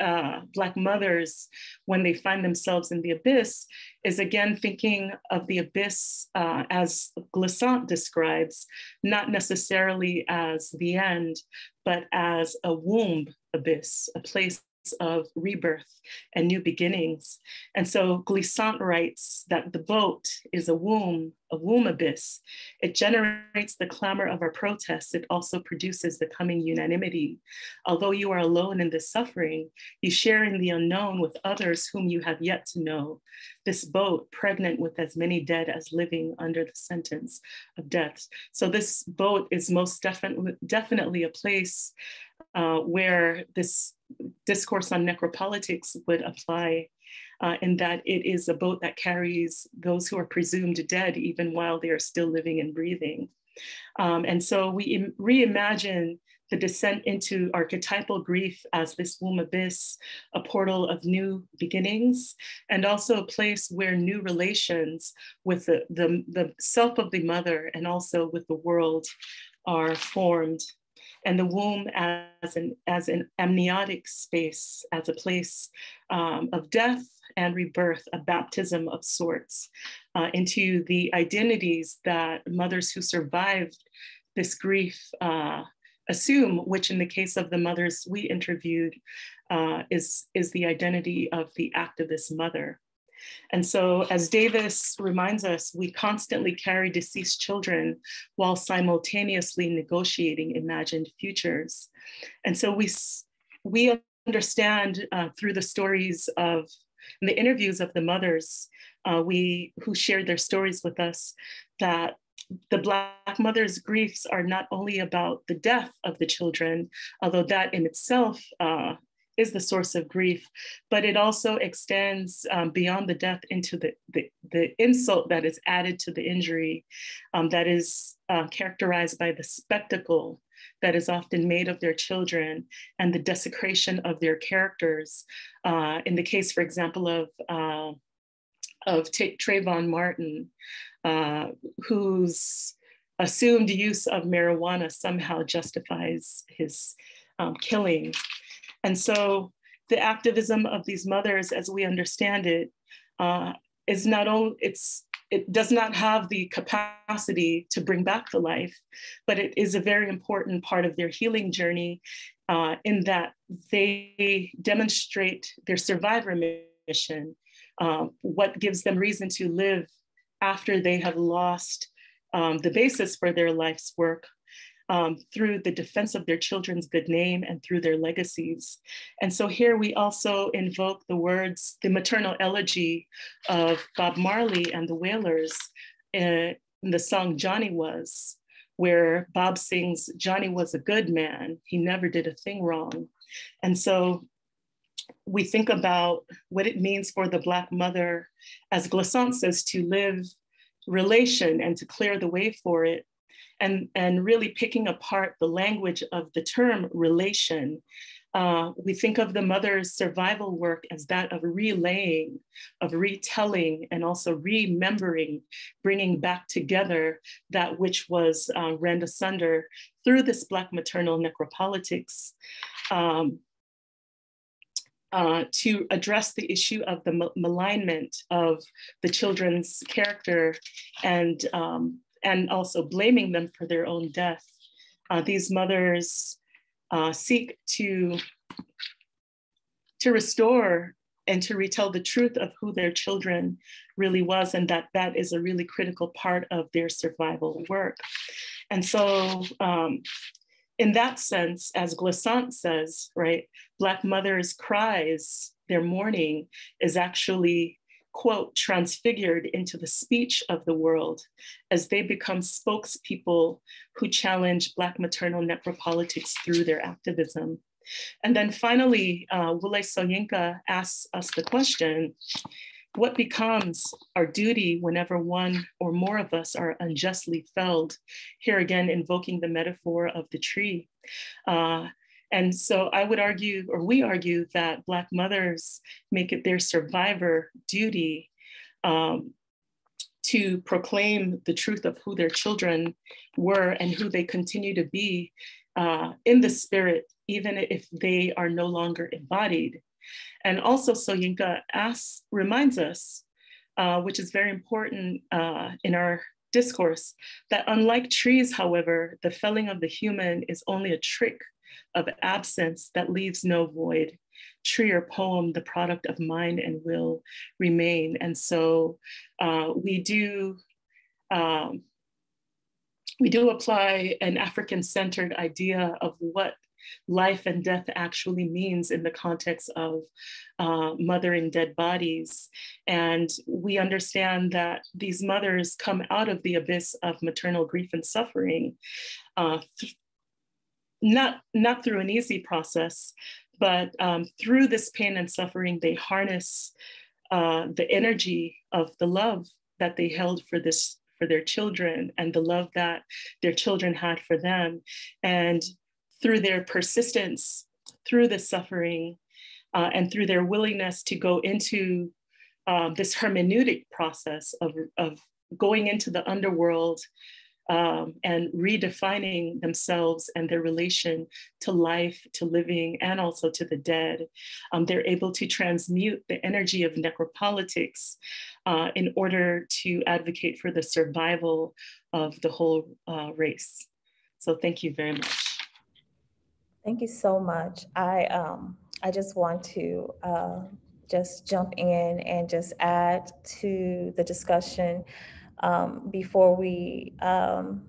uh, Black mothers when they find themselves in the abyss is again thinking of the abyss uh, as Glissant describes, not necessarily as the end, but as a womb abyss, a place of rebirth and new beginnings. And so Glissant writes that the boat is a womb, a womb abyss. It generates the clamor of our protests. It also produces the coming unanimity. Although you are alone in this suffering, you share in the unknown with others whom you have yet to know. This boat, pregnant with as many dead as living under the sentence of death. So this boat is most definitely, definitely a place uh, where this discourse on necropolitics would apply uh, in that it is a boat that carries those who are presumed dead even while they are still living and breathing. Um, and so we reimagine the descent into archetypal grief as this womb abyss, a portal of new beginnings, and also a place where new relations with the, the, the self of the mother and also with the world are formed and the womb as an, as an amniotic space, as a place um, of death and rebirth, a baptism of sorts, uh, into the identities that mothers who survived this grief uh, assume, which in the case of the mothers we interviewed, uh, is, is the identity of the activist mother. And so, as Davis reminds us, we constantly carry deceased children while simultaneously negotiating imagined futures. And so, we, we understand uh, through the stories of the interviews of the mothers uh, we, who shared their stories with us that the Black mother's griefs are not only about the death of the children, although that in itself uh, is the source of grief, but it also extends um, beyond the death into the, the, the, insult that is added to the injury um, that is uh, characterized by the spectacle that is often made of their children and the desecration of their characters. Uh, in the case, for example, of, uh, of T- Trayvon Martin, uh, whose assumed use of marijuana somehow justifies his um, killing. And so the activism of these mothers, as we understand it, uh, is not only, it's, it does not have the capacity to bring back the life, but it is a very important part of their healing journey uh, in that they demonstrate their survivor mission, uh, what gives them reason to live after they have lost um, the basis for their life's work um, through the defense of their children's good name and through their legacies. And so here we also invoke the words, the maternal elegy of Bob Marley and the Wailers in the song Johnny Was, where Bob sings, Johnny was a good man, he never did a thing wrong. And so we think about what it means for the Black mother, as Glissant says, to live relation and to clear the way for it and, and really picking apart the language of the term relation. Uh, we think of the mother's survival work as that of relaying, of retelling, and also remembering, bringing back together that which was uh, asunder through this Black maternal necropolitics. Um, uh, to address the issue of the malignment of the children's character and um, and also blaming them for their own death. Uh, these mothers uh, seek to, to restore and to retell the truth of who their children really was, and that that is a really critical part of their survival work. And so, um, in that sense, as Glissant says, right, Black mothers' cries, their mourning, is actually quote, transfigured into the speech of the world as they become spokespeople who challenge Black maternal necropolitics through their activism. And then finally, uh, Wole Soyinka asks us the question, what becomes our duty whenever one or more of us are unjustly felled? Here again, invoking the metaphor of the tree. Uh, and so I would argue, or we argue, that Black mothers make it their survivor duty um, to proclaim the truth of who their children were and who they continue to be uh, in the spirit, even if they are no longer embodied. And also, Soyinka asks, reminds us, uh, which is very important uh, in our discourse, that unlike trees, however, the felling of the human is only a trick of absence that leaves no void. Tree or poem, the product of mind and will remain. And so uh, we do um, we do apply an African-centered idea of what life and death actually means in the context of uh, mothering dead bodies. And we understand that these mothers come out of the abyss of maternal grief and suffering uh, th not, not through an easy process, but um, through this pain and suffering, they harness uh, the energy of the love that they held for this for their children and the love that their children had for them. And through their persistence, through the suffering, uh, and through their willingness to go into uh, this hermeneutic process of, of going into the underworld um, and redefining themselves and their relation to life, to living, and also to the dead. Um, they're able to transmute the energy of necropolitics uh, in order to advocate for the survival of the whole uh, race. So thank you very much. Thank you so much. I, um, I just want to uh, just jump in and just add to the discussion um, before we um,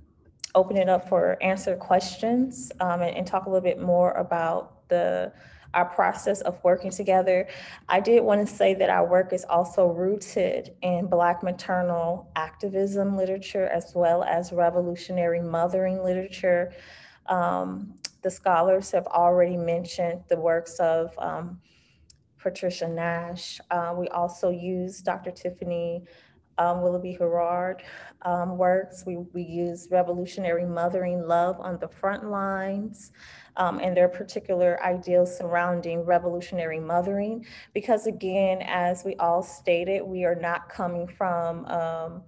open it up for answer questions um, and, and, talk a little bit more about the our process of working together. I did want to say that our work is also rooted in Black maternal activism literature as well as revolutionary mothering literature. Um, the scholars have already mentioned the works of um, Patricia Nash. Uh, we also use Dr. Tiffany um, Willoughby Herard um, works. We, we use revolutionary mothering love on the front lines um, and their particular ideals surrounding revolutionary mothering. Because again, as we all stated, we are not coming from um,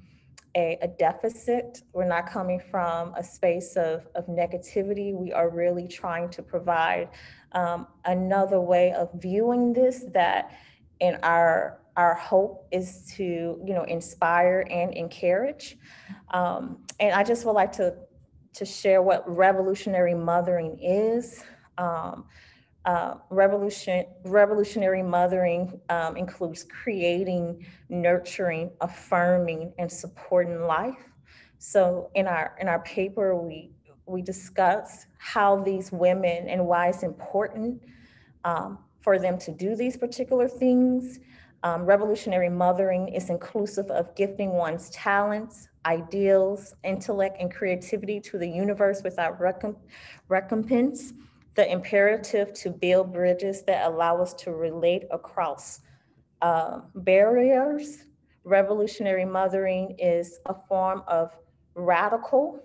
a, a, deficit. We're not coming from a space of, of negativity. We are really trying to provide um, another way of viewing this that in our our hope is to you know inspire and encourage. Um, and i just would like to to share what revolutionary mothering is. Um, uh, revolution revolutionary mothering um, includes creating nurturing affirming and supporting life. So in our in our paper we we discuss how these women and why it's important um, for them to do these particular things um, revolutionary mothering is inclusive of gifting one's talents, ideals, intellect, and creativity to the universe without recomp recompense. The imperative to build bridges that allow us to relate across uh, barriers. Revolutionary mothering is a form of radical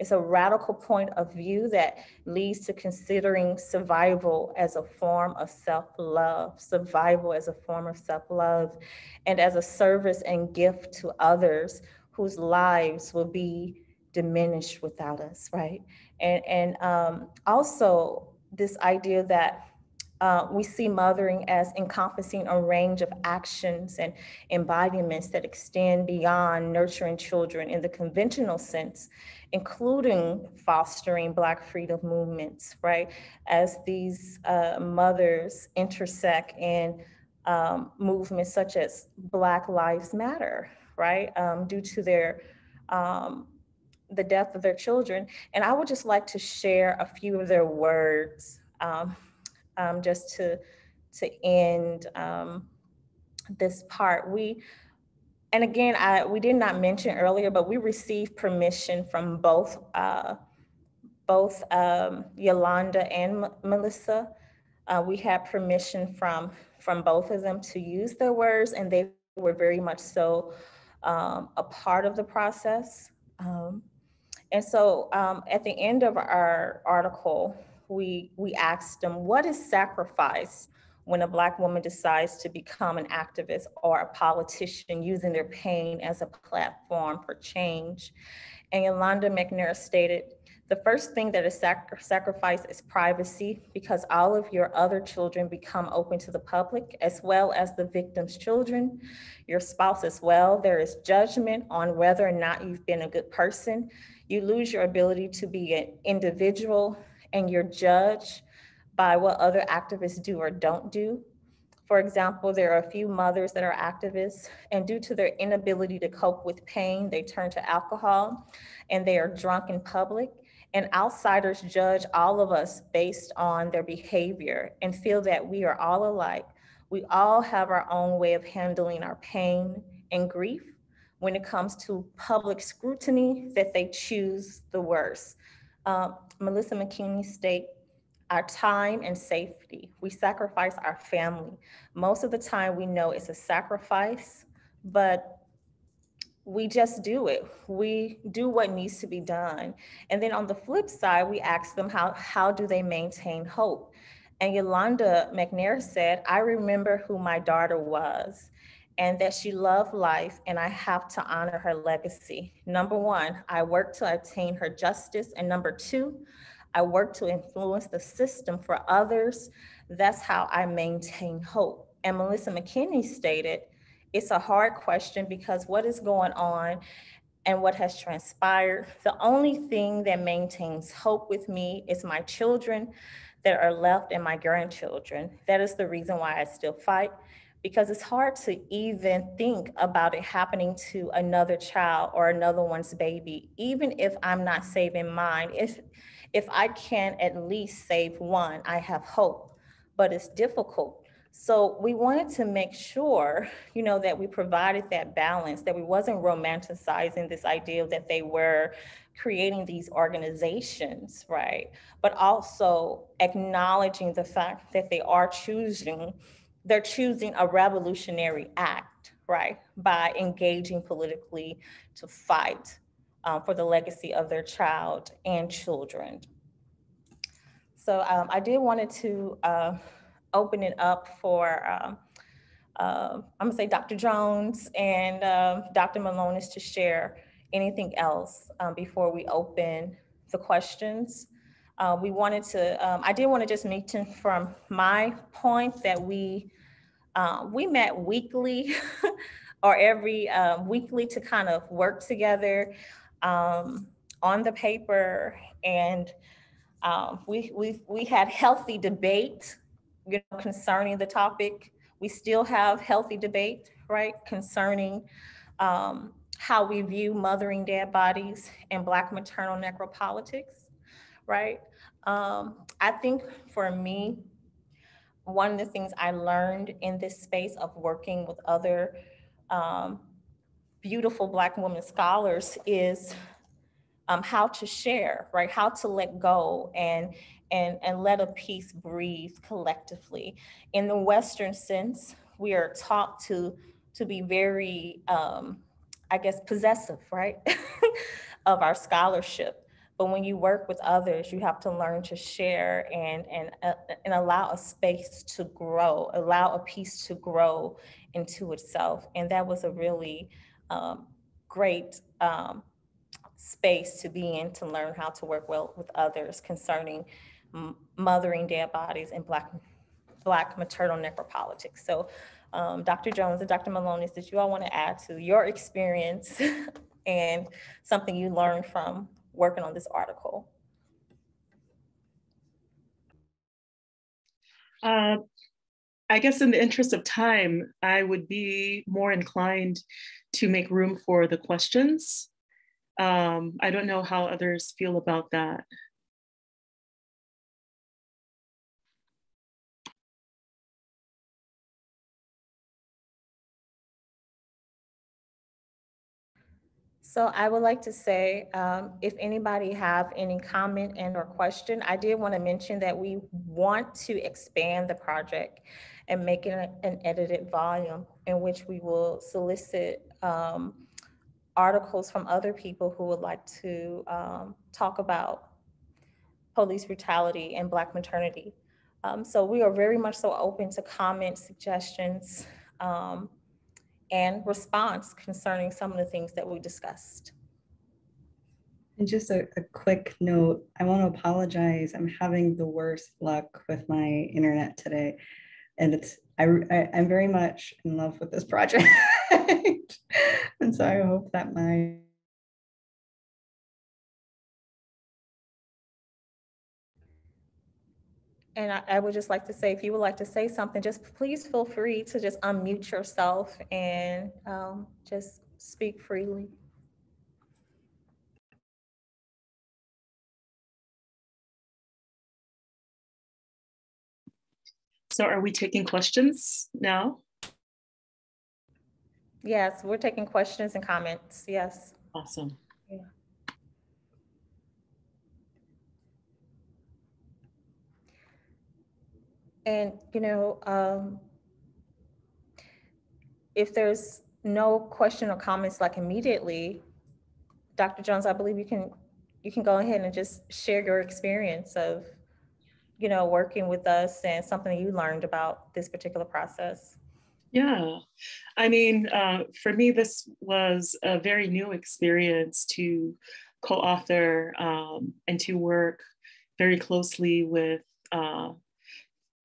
it's a radical point of view that leads to considering survival as a form of self love, survival as a form of self love, and as a service and gift to others whose lives will be diminished without us, right? And, and um, also, this idea that uh, we see mothering as encompassing a range of actions and embodiments that extend beyond nurturing children in the conventional sense including fostering Black freedom movements, right? As these uh, mothers intersect in um, movements such as Black Lives Matter, right? Um, due to their um, the death of their children. And I would just like to share a few of their words um, um, just to, to end um, this part. We, and again, I, we did not mention earlier, but we received permission from both, uh, both um, Yolanda and M Melissa. Uh, we had permission from, from both of them to use their words and they were very much so um, a part of the process. Um, and so um, at the end of our article, we, we asked them, what is sacrifice when a Black woman decides to become an activist or a politician using their pain as a platform for change? And Yolanda McNair stated, the first thing that is sac sacrifice is privacy because all of your other children become open to the public as well as the victim's children, your spouse as well. There is judgment on whether or not you've been a good person. You lose your ability to be an individual and you're judged by what other activists do or don't do. For example, there are a few mothers that are activists, and due to their inability to cope with pain, they turn to alcohol and they are drunk in public. And outsiders judge all of us based on their behavior and feel that we are all alike. We all have our own way of handling our pain and grief when it comes to public scrutiny that they choose the worst. Uh, Melissa McKinnies state, our time and safety. We sacrifice our family. Most of the time we know it's a sacrifice, but we just do it. We do what needs to be done. And then on the flip side, we ask them how, how do they maintain hope? And Yolanda McNair said, I remember who my daughter was and that she loved life and I have to honor her legacy. Number one, I work to attain her justice. And number two, I work to influence the system for others. That's how I maintain hope. And Melissa McKinnies stated, it's a hard question because what is going on and what has transpired, the only thing that maintains hope with me is my children that are left and my grandchildren. That is the reason why I still fight because it's hard to even think about it happening to another child or another one's baby, even if I'm not saving mine. If, if I can at least save one, I have hope, but it's difficult. So we wanted to make sure, you know, that we provided that balance, that we wasn't romanticizing this idea that they were creating these organizations, right? But also acknowledging the fact that they are choosing they're choosing a revolutionary act, right, by engaging politically to fight um, for the legacy of their child and children. So um, I did wanted to uh, open it up for, um, uh, I'm gonna say Dr. Jones and um, Dr. Melonas to share anything else um, before we open the questions. Uh, we wanted to, um, I did want to just mention from my point that we um, we met weekly or every um, weekly to kind of work together um, on the paper and um, we, we, we had healthy debate you know, concerning the topic. We still have healthy debate, right, concerning um, how we view mothering dead bodies and Black maternal necropolitics, right? Um, I think for me, one of the things I learned in this space of working with other um, beautiful Black women scholars is um, how to share, right? How to let go and and and let a piece breathe collectively. In the Western sense, we are taught to to be very, um, I guess, possessive, right, of our scholarship. But when you work with others, you have to learn to share and, and, uh, and allow a space to grow, allow a piece to grow into itself. And that was a really um, great um, space to be in to learn how to work well with others concerning mothering dead bodies and Black, Black maternal necropolitics. So um, Dr. Jones and Dr. Melonas, did you all want to add to your experience and something you learned from working on this article? Uh, I guess in the interest of time, I would be more inclined to make room for the questions. Um, I don't know how others feel about that. So I would like to say, um, if anybody have any comment and or question, I did want to mention that we want to expand the project and make it an edited volume in which we will solicit um, articles from other people who would like to um, talk about police brutality and Black maternity. Um, so we are very much so open to comments, suggestions, um, and response concerning some of the things that we discussed. And just a, a quick note, I want to apologize. I'm having the worst luck with my internet today. And it's, I, I, I'm very much in love with this project. and so I hope that my And I, I, would just like to say, if you would like to say something, just please feel free to just unmute yourself and um, just speak freely. So are we taking questions now? Yes, we're taking questions and comments. Yes. Awesome. And, you know, um, if there's no question or comments like immediately, Dr. Jones, I believe you can you can go ahead and just share your experience of, you know, working with us and something you learned about this particular process. Yeah, I mean, uh, for me, this was a very new experience to co-author um, and to work very closely with uh,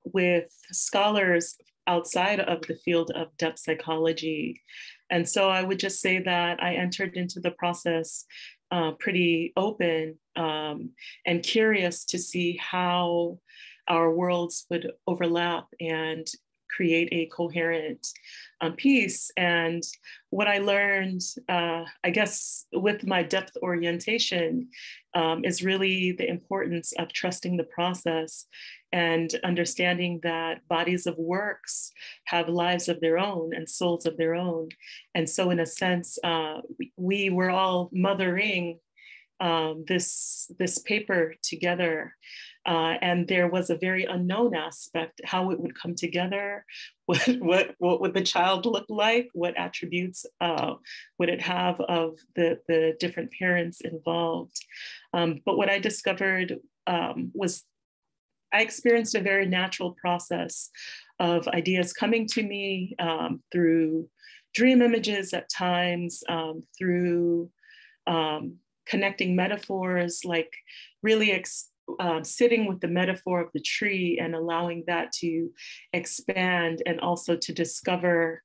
with scholars outside of the field of depth psychology. And so I would just say that I entered into the process uh, pretty open um, and curious to see how our worlds would overlap and create a coherent um, piece. And what I learned, uh, I guess, with my depth orientation um, is really the importance of trusting the process and understanding that bodies of works have lives of their own and souls of their own. And so, in a sense, uh, we were all mothering um, this, this paper together. Uh, and there was a very unknown aspect, how it would come together, what, what, what would the child look like, what attributes uh, would it have of the, the different parents involved. Um, but what I discovered um, was I experienced a very natural process of ideas coming to me um, through dream images at times, um, through um, connecting metaphors, like really ex- uh, sitting with the metaphor of the tree and allowing that to expand and also to discover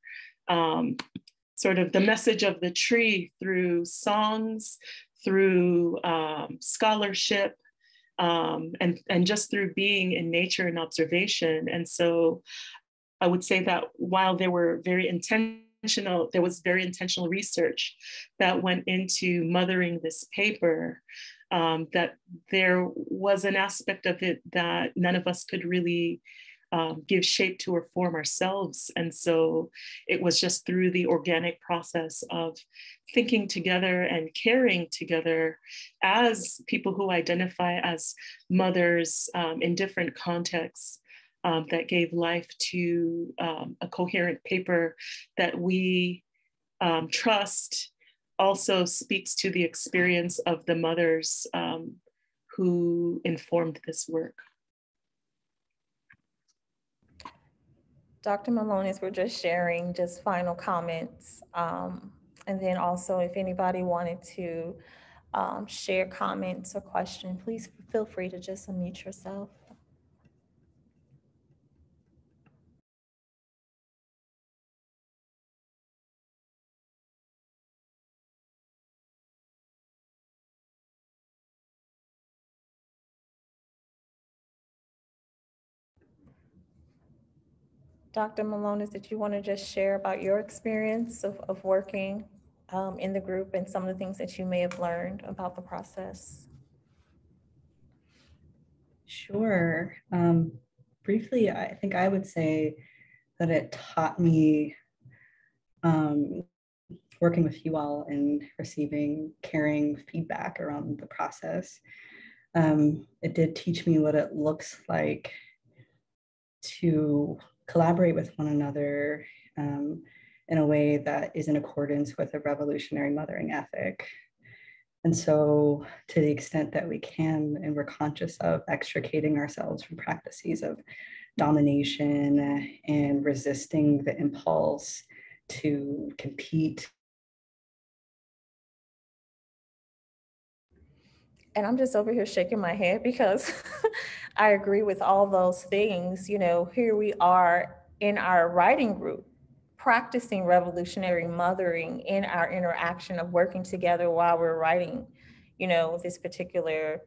um, sort of the message of the tree through songs, through um, scholarship, um, and, and just through being in nature and observation. And so I would say that while there were very intentional, there was very intentional research that went into mothering this paper, um, that there was an aspect of it that none of us could really um, give shape to or form ourselves. And so it was just through the organic process of thinking together and caring together as people who identify as mothers um, in different contexts. Um, that gave life to um, a coherent paper that we um, trust also speaks to the experience of the mothers um, who informed this work. Dr. Malone, as we're just sharing, just final comments. Um, and then also if anybody wanted to um, share comments or questions, please feel free to just unmute yourself. Dr. Malone, is that you want to just share about your experience of, of working um, in the group and some of the things that you may have learned about the process? Sure. Um, briefly, I think I would say that it taught me um, working with you all and receiving caring feedback around the process. Um, it did teach me what it looks like to collaborate with one another um, in a way that is in accordance with a revolutionary mothering ethic. And so, to the extent that we can, and we're conscious of extricating ourselves from practices of domination and resisting the impulse to compete. And I'm just over here shaking my head because I agree with all those things. You know, here we are in our writing group practicing revolutionary mothering in our interaction of working together while we're writing, you know, this particular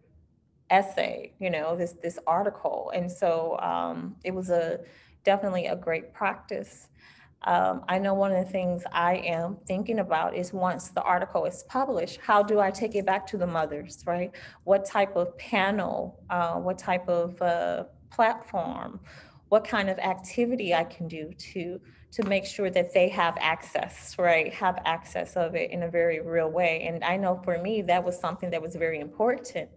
essay, you know, this this article. And so um, it was a definitely a great practice. Um, I know one of the things I am thinking about is once the article is published, how do I take it back to the mothers, right? What type of panel, uh, what type of uh, platform, what kind of activity I can do to to make sure that they have access, right? Have access of it in a very real way. And I know for me, that was something that was very important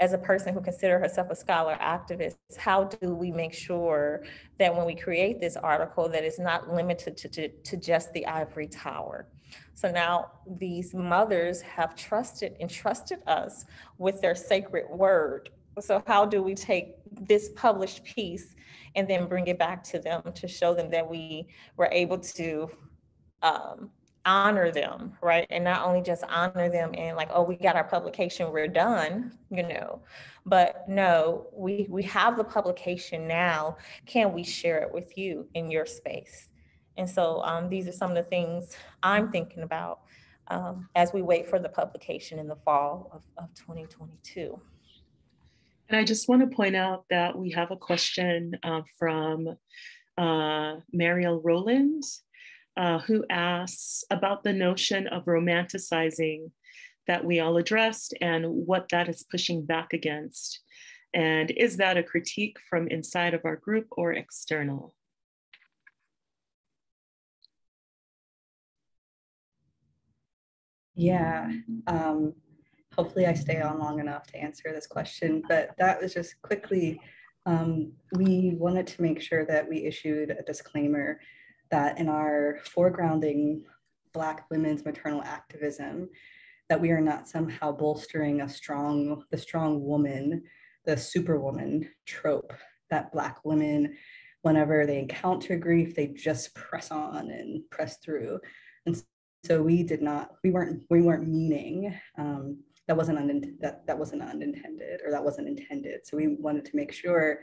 as a person who consider herself a scholar activist, how do we make sure that when we create this article that is not limited to, to, to just the ivory tower? So now these mothers have trusted, entrusted us with their sacred word. So how do we take this published piece and then bring it back to them to show them that we were able to um, honor them, right? And not only just honor them and like, oh, we got our publication, we're done, you know, but no, we we have the publication now. Can we share it with you in your space? And so um, these are some of the things I'm thinking about um, as we wait for the publication in the fall of, of 2022. And I just want to point out that we have a question uh, from uh, Mariel Rowland uh, who asks about the notion of romanticizing that we all addressed and what that is pushing back against. And is that a critique from inside of our group or external? Yeah, um, hopefully I stay on long enough to answer this question, but that was just quickly, um, we wanted to make sure that we issued a disclaimer that in our foregrounding Black women's maternal activism, that we are not somehow bolstering a strong, the strong woman, the superwoman trope that Black women, whenever they encounter grief, they just press on and press through. And so we did not, we weren't, we weren't meaning um, that wasn't un- that that wasn't unintended or that wasn't intended. So we wanted to make sure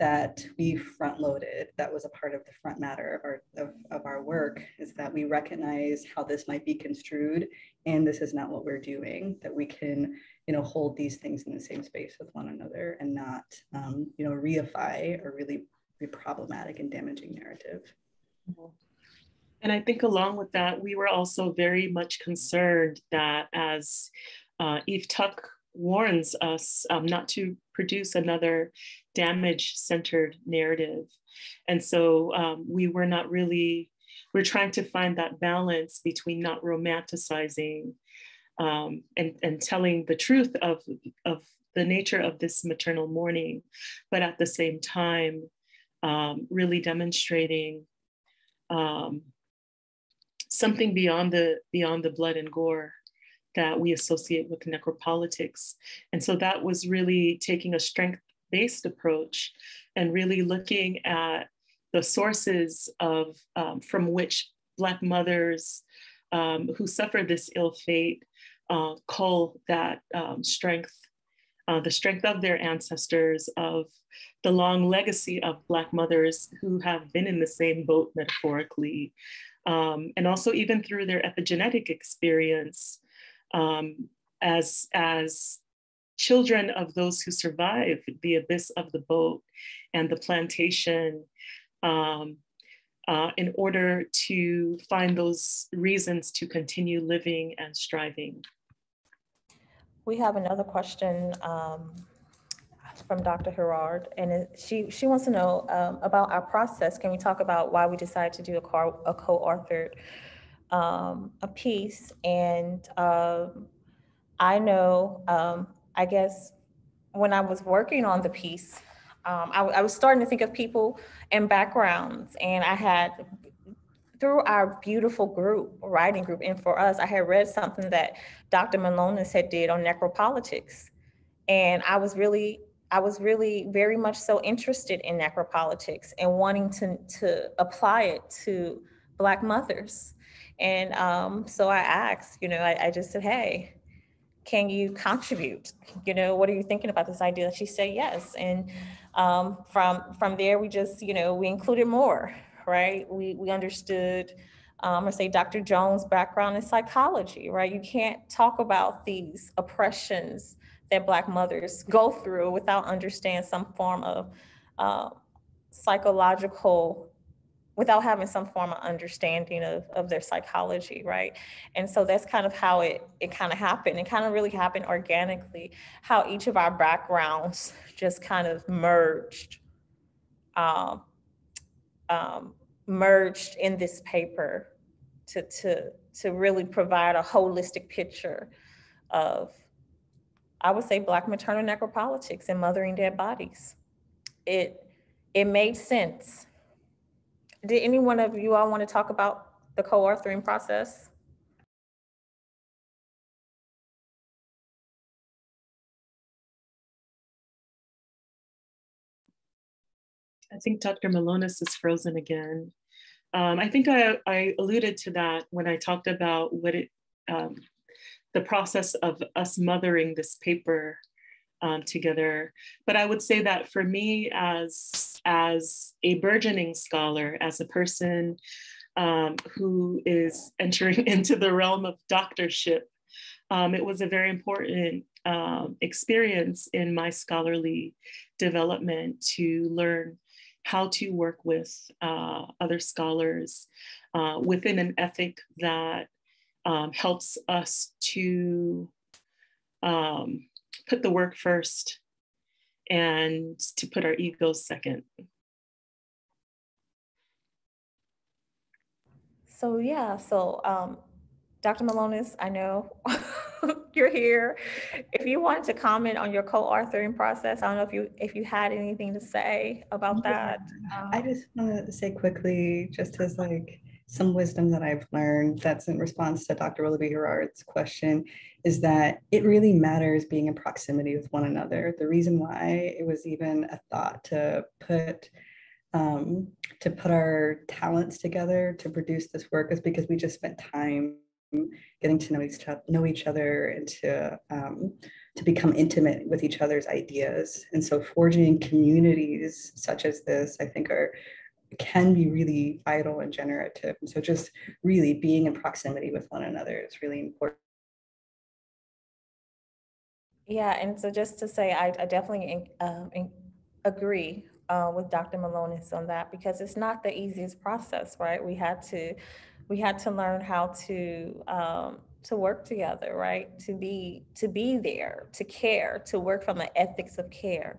that we front loaded that was a part of the front matter of our of, of our work is that we recognize how this might be construed and this is not what we're doing that we can you know hold these things in the same space with one another and not um, you know reify a really problematic and damaging narrative. And i think along with that we were also very much concerned that as uh, Eve Tuck warns us um, not to produce another damage centered narrative. And so um, we were not really, we're trying to find that balance between not romanticizing um, and, and telling the truth of, of the nature of this maternal mourning, but at the same time, um, really demonstrating um, something beyond the beyond the blood and gore that we associate with necropolitics. And so that was really taking a strength based approach and really looking at the sources of um, from which Black mothers um, who suffer this ill fate uh, cull that um, strength, uh, the strength of their ancestors, of the long legacy of Black mothers who have been in the same boat metaphorically, um, and also even through their epigenetic experience um, as, as children of those who survived the abyss of the boat and the plantation, um, uh, in order to find those reasons to continue living and striving. We have another question um, from Dr. Herard, and she she wants to know um, about our process. Can we talk about why we decided to do a, a co-authored um, a piece? And um, I know, um, I guess, when I was working on the piece, um, I, I was starting to think of people and backgrounds, and I had through our beautiful group, writing group, and for us, I had read something that Dr. Melonas had did on necropolitics. And I was really, I was really very much so interested in necropolitics and wanting to, to apply it to Black mothers. And um, so I asked, you know, I, I just said, hey, can you contribute? You know, what are you thinking about this idea? She said yes. And um, from from there, we just, you know, we included more, right? We we understood, um, or say Dr. Jones' background in psychology, right? You can't talk about these oppressions that Black mothers go through without understanding some form of uh, psychological without having some form of understanding of, of their psychology, right? And so that's kind of how it it kind of happened. It kind of really happened organically, how each of our backgrounds just kind of merged, um, um, merged in this paper to to to really provide a holistic picture of, I would say, Black maternal necropolitics and mothering dead bodies. It it made sense did any one of you all want to talk about the co-authoring process? I think Dr. Melonas is frozen again. Um, I think I, I, alluded to that when I talked about what it, um, the process of us mothering this paper um, together. But I would say that for me, as as a burgeoning scholar, as a person um, who is entering into the realm of doctorship, um, it was a very important um, experience in my scholarly development to learn how to work with uh, other scholars uh, within an ethic that um, helps us to um, put the work first and to put our egos second. So yeah, so um, Dr. Melonas, I know you're here. If you wanted to comment on your co-authoring process, I don't know if you if you had anything to say about that. Um, I just want to say quickly, just as like some wisdom that I've learned that's in response to Dr. Willoughby Herard's question is that it really matters being in proximity with one another. The reason why it was even a thought to put um, to put our talents together to produce this work is because we just spent time getting to know each other, know each other and to um, to become intimate with each other's ideas. And so forging communities such as this, I think, are can be really vital and generative. And so just really being in proximity with one another is really important. Yeah, and so just to say, I, I definitely uh, agree uh, with Dr. Melonas on that because it's not the easiest process, right? We had to, we had to learn how to um, to work together, right? To be to be there, to care, to work from the ethics of care,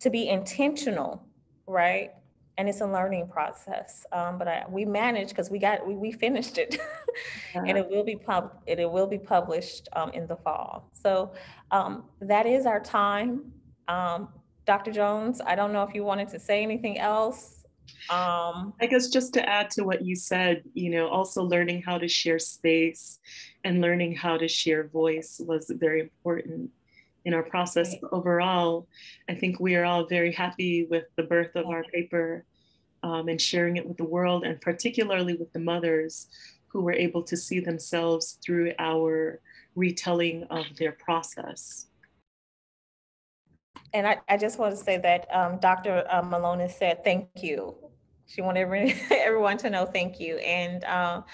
to be intentional, right? And it's a learning process. Um, but I, we managed because we got we, we finished it, and it will be pub it, it will be published um, in the fall. So um, that is our time. Um, Dr. Jones, I don't know if you wanted to say anything else. Um, I guess just to add to what you said, you know, also learning how to share space and learning how to share voice was very important in our process. Right. Overall, I think we are all very happy with the birth of our paper um, and sharing it with the world, and particularly with the mothers who were able to see themselves through our retelling of their process. And I, I just want to say that um, Dr. Uh, Melonas said thank you. She wanted everyone to know thank you. And um,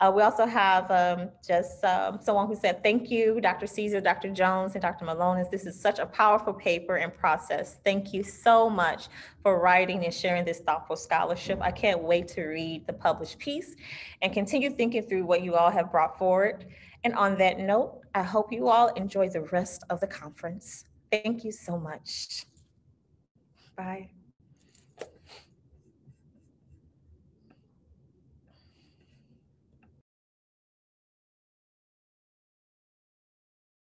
Uh, we also have um, just um, someone who said, thank you, Dr. Caesar, Dr. Jones, and Dr. Melonas. This is such a powerful paper and process. Thank you so much for writing and sharing this thoughtful scholarship. I can't wait to read the published piece and continue thinking through what you all have brought forward. And on that note, I hope you all enjoy the rest of the conference. Thank you so much. Bye.